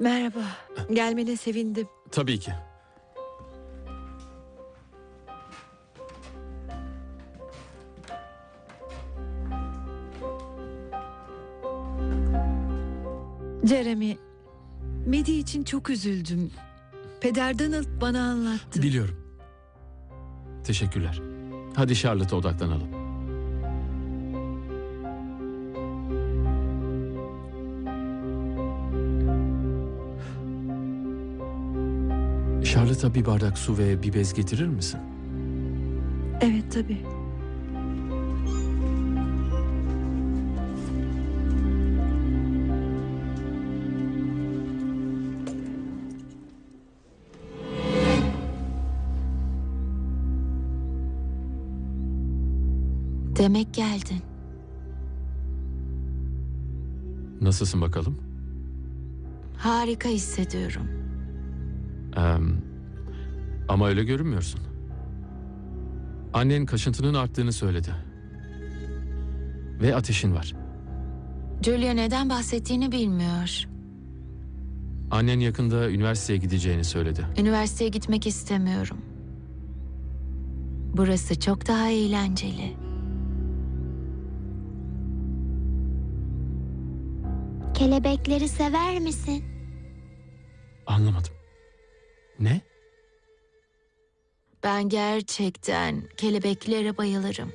Merhaba. Gelmene sevindim. Tabii ki. Jeremy, Medi için çok üzüldüm. Peder Donald bana anlattı. Biliyorum. Teşekkürler. Hadi Charlotte'a odaklanalım. Charlotte'a bir bardak su ve bir bez getirir misin? Evet tabii. Demek geldin. Nasılsın bakalım? Harika hissediyorum. Eee, ama öyle görünmüyorsun. Annen kaşıntının arttığını söyledi. Ve ateşin var. Julia neden bahsettiğini bilmiyor. Annen yakında üniversiteye gideceğini söyledi. Üniversiteye gitmek istemiyorum. Burası çok daha eğlenceli. Kelebekleri sever misin? Anlamadım. Ne? Ben gerçekten kelebeklere bayılırım.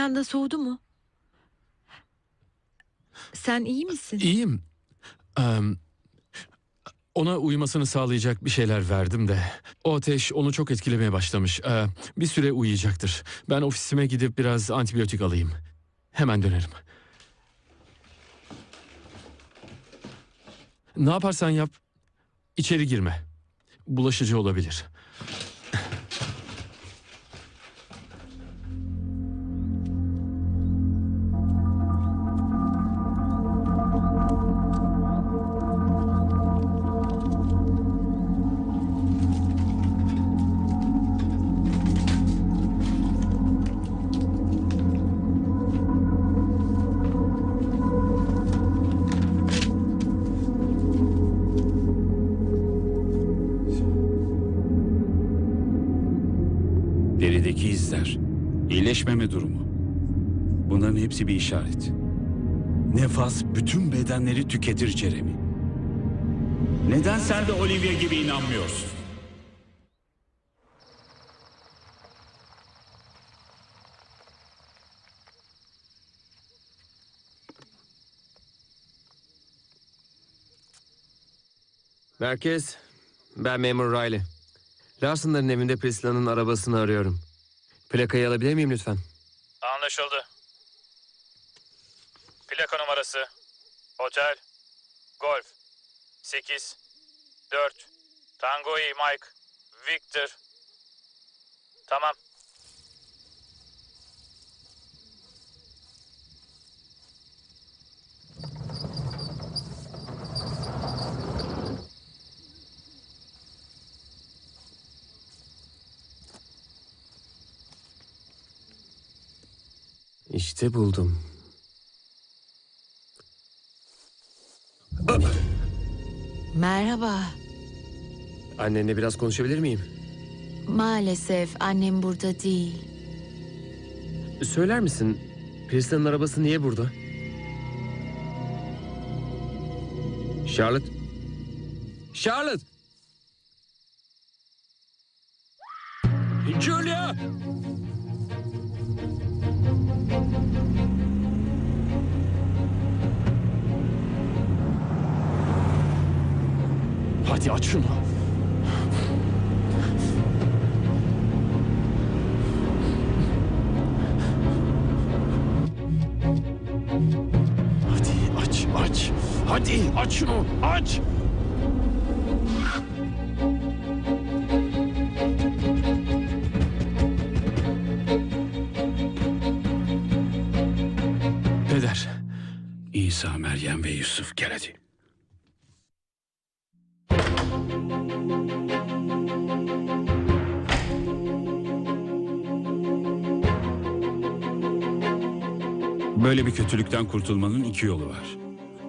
Bir anda soğudu mu? Sen iyi misin? İyiyim. Eee, ona uyumasını sağlayacak bir şeyler verdim de. O ateş onu çok etkilemeye başlamış. Eee, bir süre uyuyacaktır. Ben ofisime gidip biraz antibiyotik alayım. Hemen dönerim. Ne yaparsan yap, içeri girme. Bulaşıcı olabilir. Hepsi bir işaret. Nefas bütün bedenleri tüketir Jeremy. Neden sen de Olivia gibi inanmıyorsun? Merkez, ben memur Riley. Larson'ların evinde Priscilla'nın arabasını arıyorum. Plakayı alabilir miyim lütfen? Anlaşıldı. Plaka numarası. Otel. Golf. 8. 4. Tango E Mike. Victor. Tamam. İşte buldum. Merhaba. Annenle biraz konuşabilir miyim? Maalesef annem burada değil. Söyler misin, Priscilla'nın arabası niye burada? Charlotte, Charlotte! Julia! Hadi aç şunu. Hadi aç aç. Hadi aç şunu aç. Peder. İsa, Meryem ve Yusuf gel Böyle bir kötülükten kurtulmanın iki yolu var.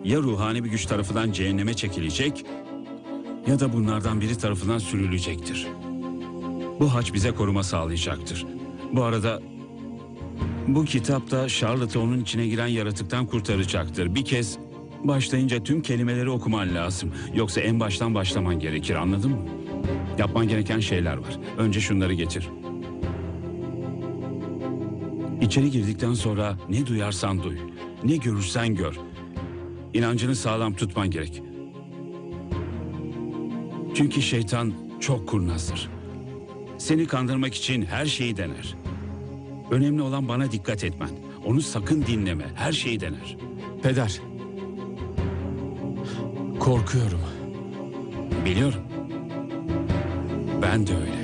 Ya ruhani bir güç tarafından cehenneme çekilecek ya da bunlardan biri tarafından sürülecektir. Bu haç bize koruma sağlayacaktır. Bu arada bu kitap da Charlotte'ı onun içine giren yaratıktan kurtaracaktır. Bir kez başlayınca tüm kelimeleri okuman lazım. Yoksa en baştan başlaman gerekir anladın mı? Yapman gereken şeyler var. Önce şunları getir. İçeri girdikten sonra ne duyarsan duy, ne görürsen gör. İnancını sağlam tutman gerek. Çünkü şeytan çok kurnazdır. Seni kandırmak için her şeyi dener. Önemli olan bana dikkat etmen. Onu sakın dinleme. Her şeyi dener. Peder. Korkuyorum. Biliyorum. Ben de öyle.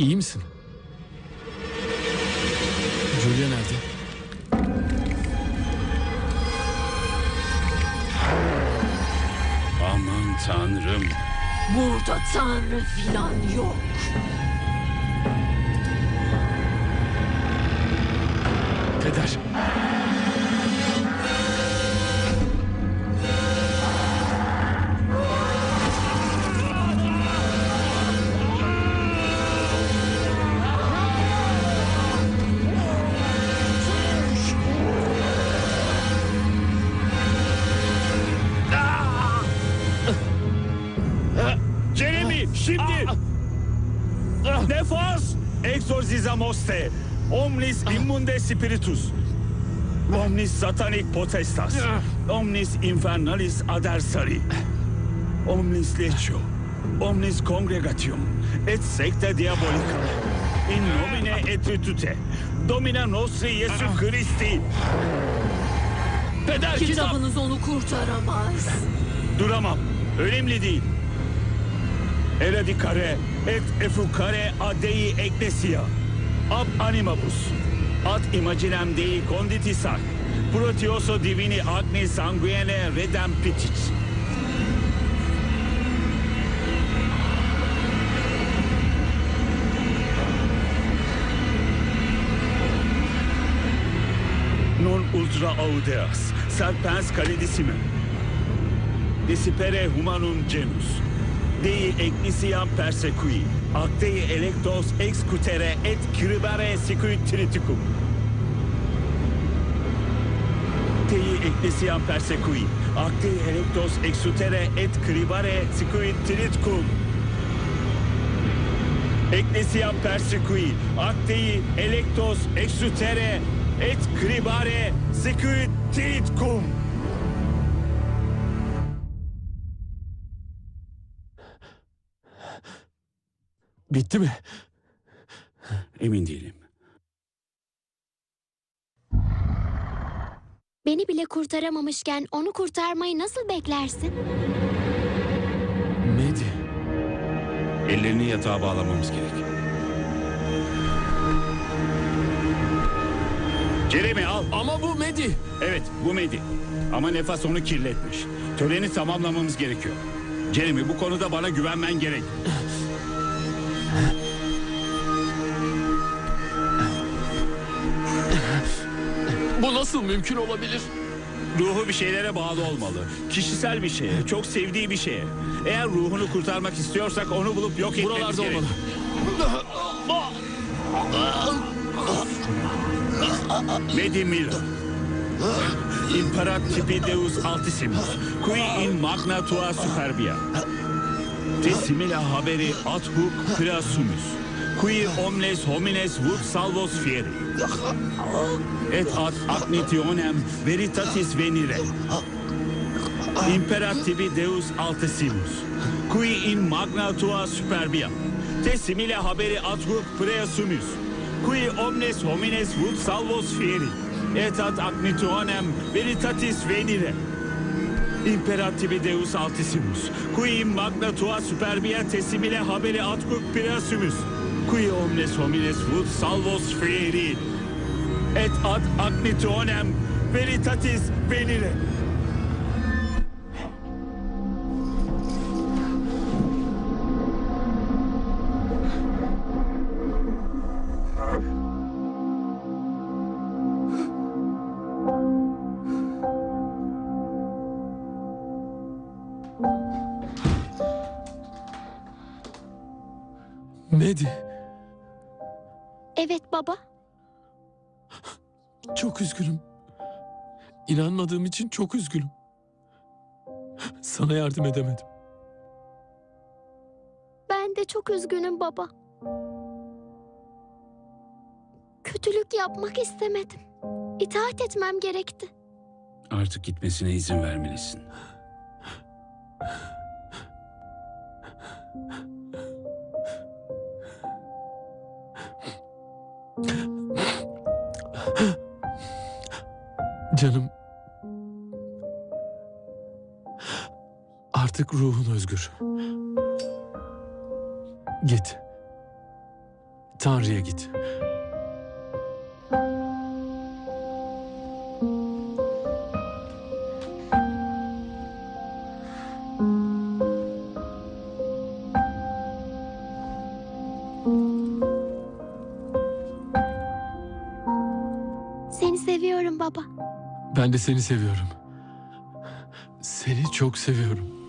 İyi misin? Julia nerede? Aman tanrım. Burada tanrı Exorcizamoste. Omnis immunde spiritus. Omnis satanic potestas. Omnis infernalis adversari. Omnis legio. Omnis congregatium. Et secta diabolica. In nomine et virtute. Domina nostri Jesu Christi. Peder kitap. Kitabınız onu kurtaramaz. Duramam. Önemli değil. Eradicare et effucare a Dei ecclesia. Ab animabus. Ad imaginem Dei conditi sac. Protioso divini agni sanguine redempitis. Non ultra audeas, serpens calidissime. Disipere humanum genus. Dei ecclesiam persecui. Ac Dei electos excutere et cribare sicut triticum. Dei ecclesiam persecui. Ac Dei electos exutere et cribare sicut triticum. Ecclesiam persecui. Ac Dei electos exutere et cribare sicut triticum. Bitti mi? Emin değilim. Beni bile kurtaramamışken onu kurtarmayı nasıl beklersin? Medi. Ellerini yatağa bağlamamız gerek. Jeremy al. Ama bu Medi. Evet bu Medi. Ama nefas onu kirletmiş. Töreni tamamlamamız gerekiyor. Jeremy bu konuda bana güvenmen gerek. Bu nasıl mümkün olabilir? Ruhu bir şeylere bağlı olmalı. Kişisel bir şeye, çok sevdiği bir şeye. Eğer ruhunu kurtarmak istiyorsak onu bulup yok etmemiz Buralarda gerek. olmalı. Medi Milo. Imperat tipi Deus Altissimus. Qui in magna tua superbia. Te simila haberi ad hoc preassumus. Qui omnes homines vult salvos fieri. Et ad agnitionem veritatis venire. Imperat tibi Deus Altissimus. Qui in magna tua superbia. Te simile haberi ad hoc preassumus. Qui omnes homines vult salvos fieri. Et ad agnitionem veritatis venire. Imperat tibi Deus Altissimus. Qui magna tua superbia te simile haberi hoc preassumus. Qui omnes homines vult salvos fieri. Et ad agnitionem veritatis venire. Evet baba. Çok üzgünüm. İnanmadığım için çok üzgünüm. Sana yardım edemedim. Ben de çok üzgünüm baba. Kötülük yapmak istemedim. İtaat etmem gerekti. Artık gitmesine izin vermelisin. Canım. Artık ruhun özgür. Git. Tanrı'ya git. Seni Ben de seni seviyorum. Seni çok seviyorum.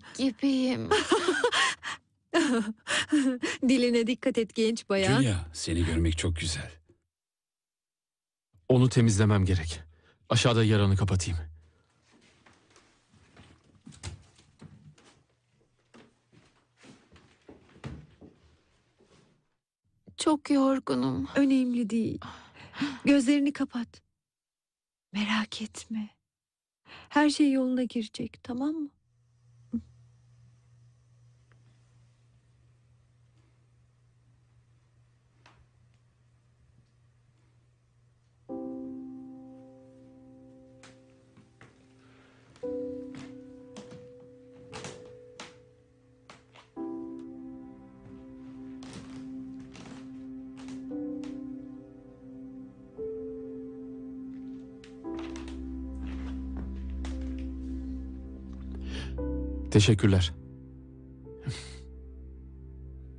Pislik gibiyim. [laughs] Diline dikkat et genç bayan. Julia, seni görmek çok güzel. Onu temizlemem gerek. Aşağıda yaranı kapatayım. Çok yorgunum. Önemli değil. Gözlerini kapat. Merak etme. Her şey yoluna girecek, tamam mı? Teşekkürler.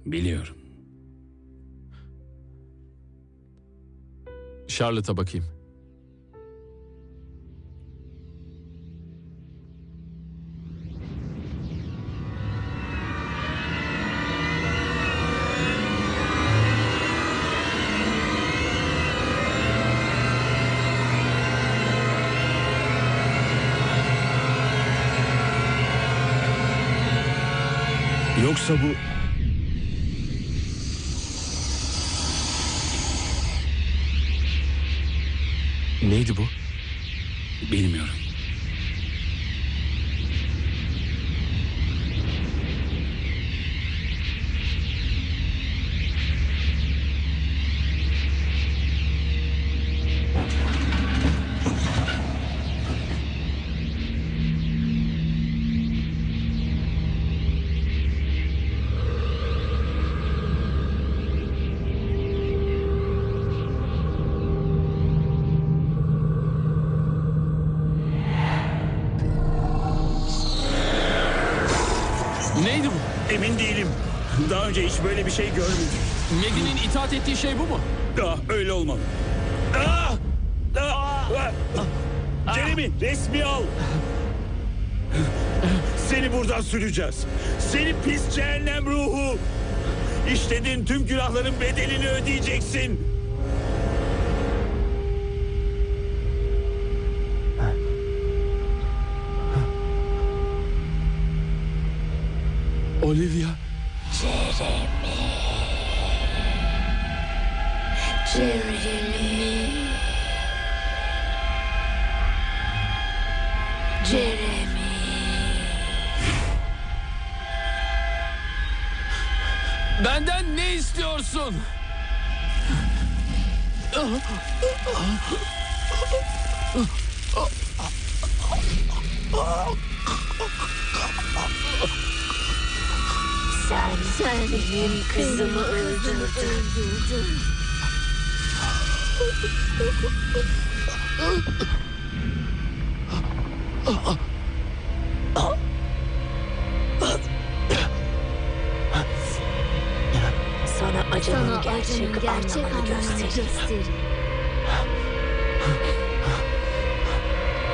Biliyorum. Charlotte'a bakayım. Sen, sen benim kızımı öldürdün. Sana acının Sana gerçek, acının gerçek anlamını anlamını göstereyim. göstereyim.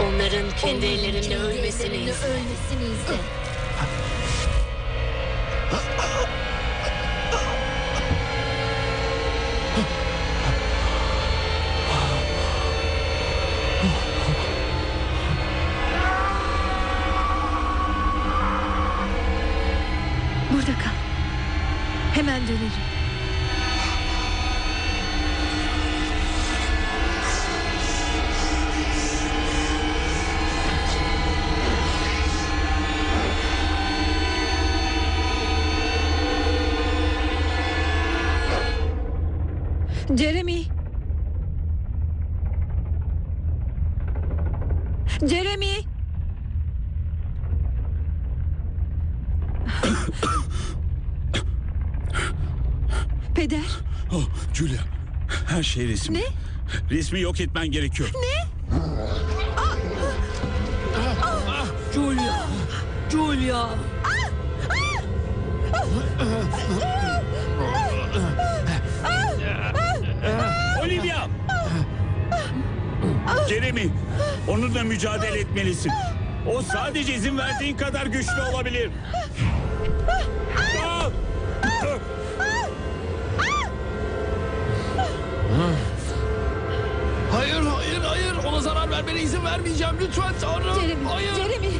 Onların kendi ellerinde Kendi ölmesini izle. ölmesini izle. Şey resmi. Ne? Resmi yok etmen gerekiyor. Ne? Julia! Julia! Olivia! Jeremy, onunla mücadele etmelisin. O sadece izin verdiğin kadar güçlü olabilir. Vermene izin vermeyeceğim. Lütfen Tanrım. Jeremy. Hayır. Jeremy.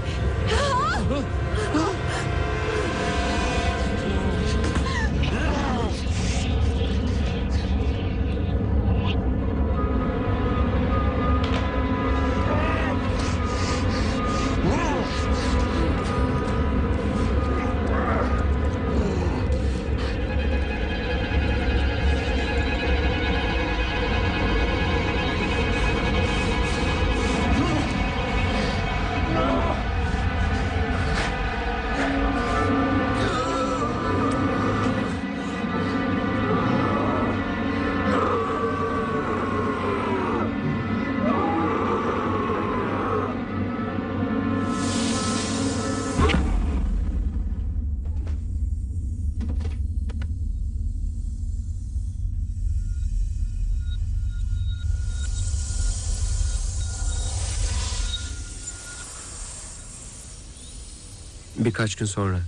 Birkaç gün sonra.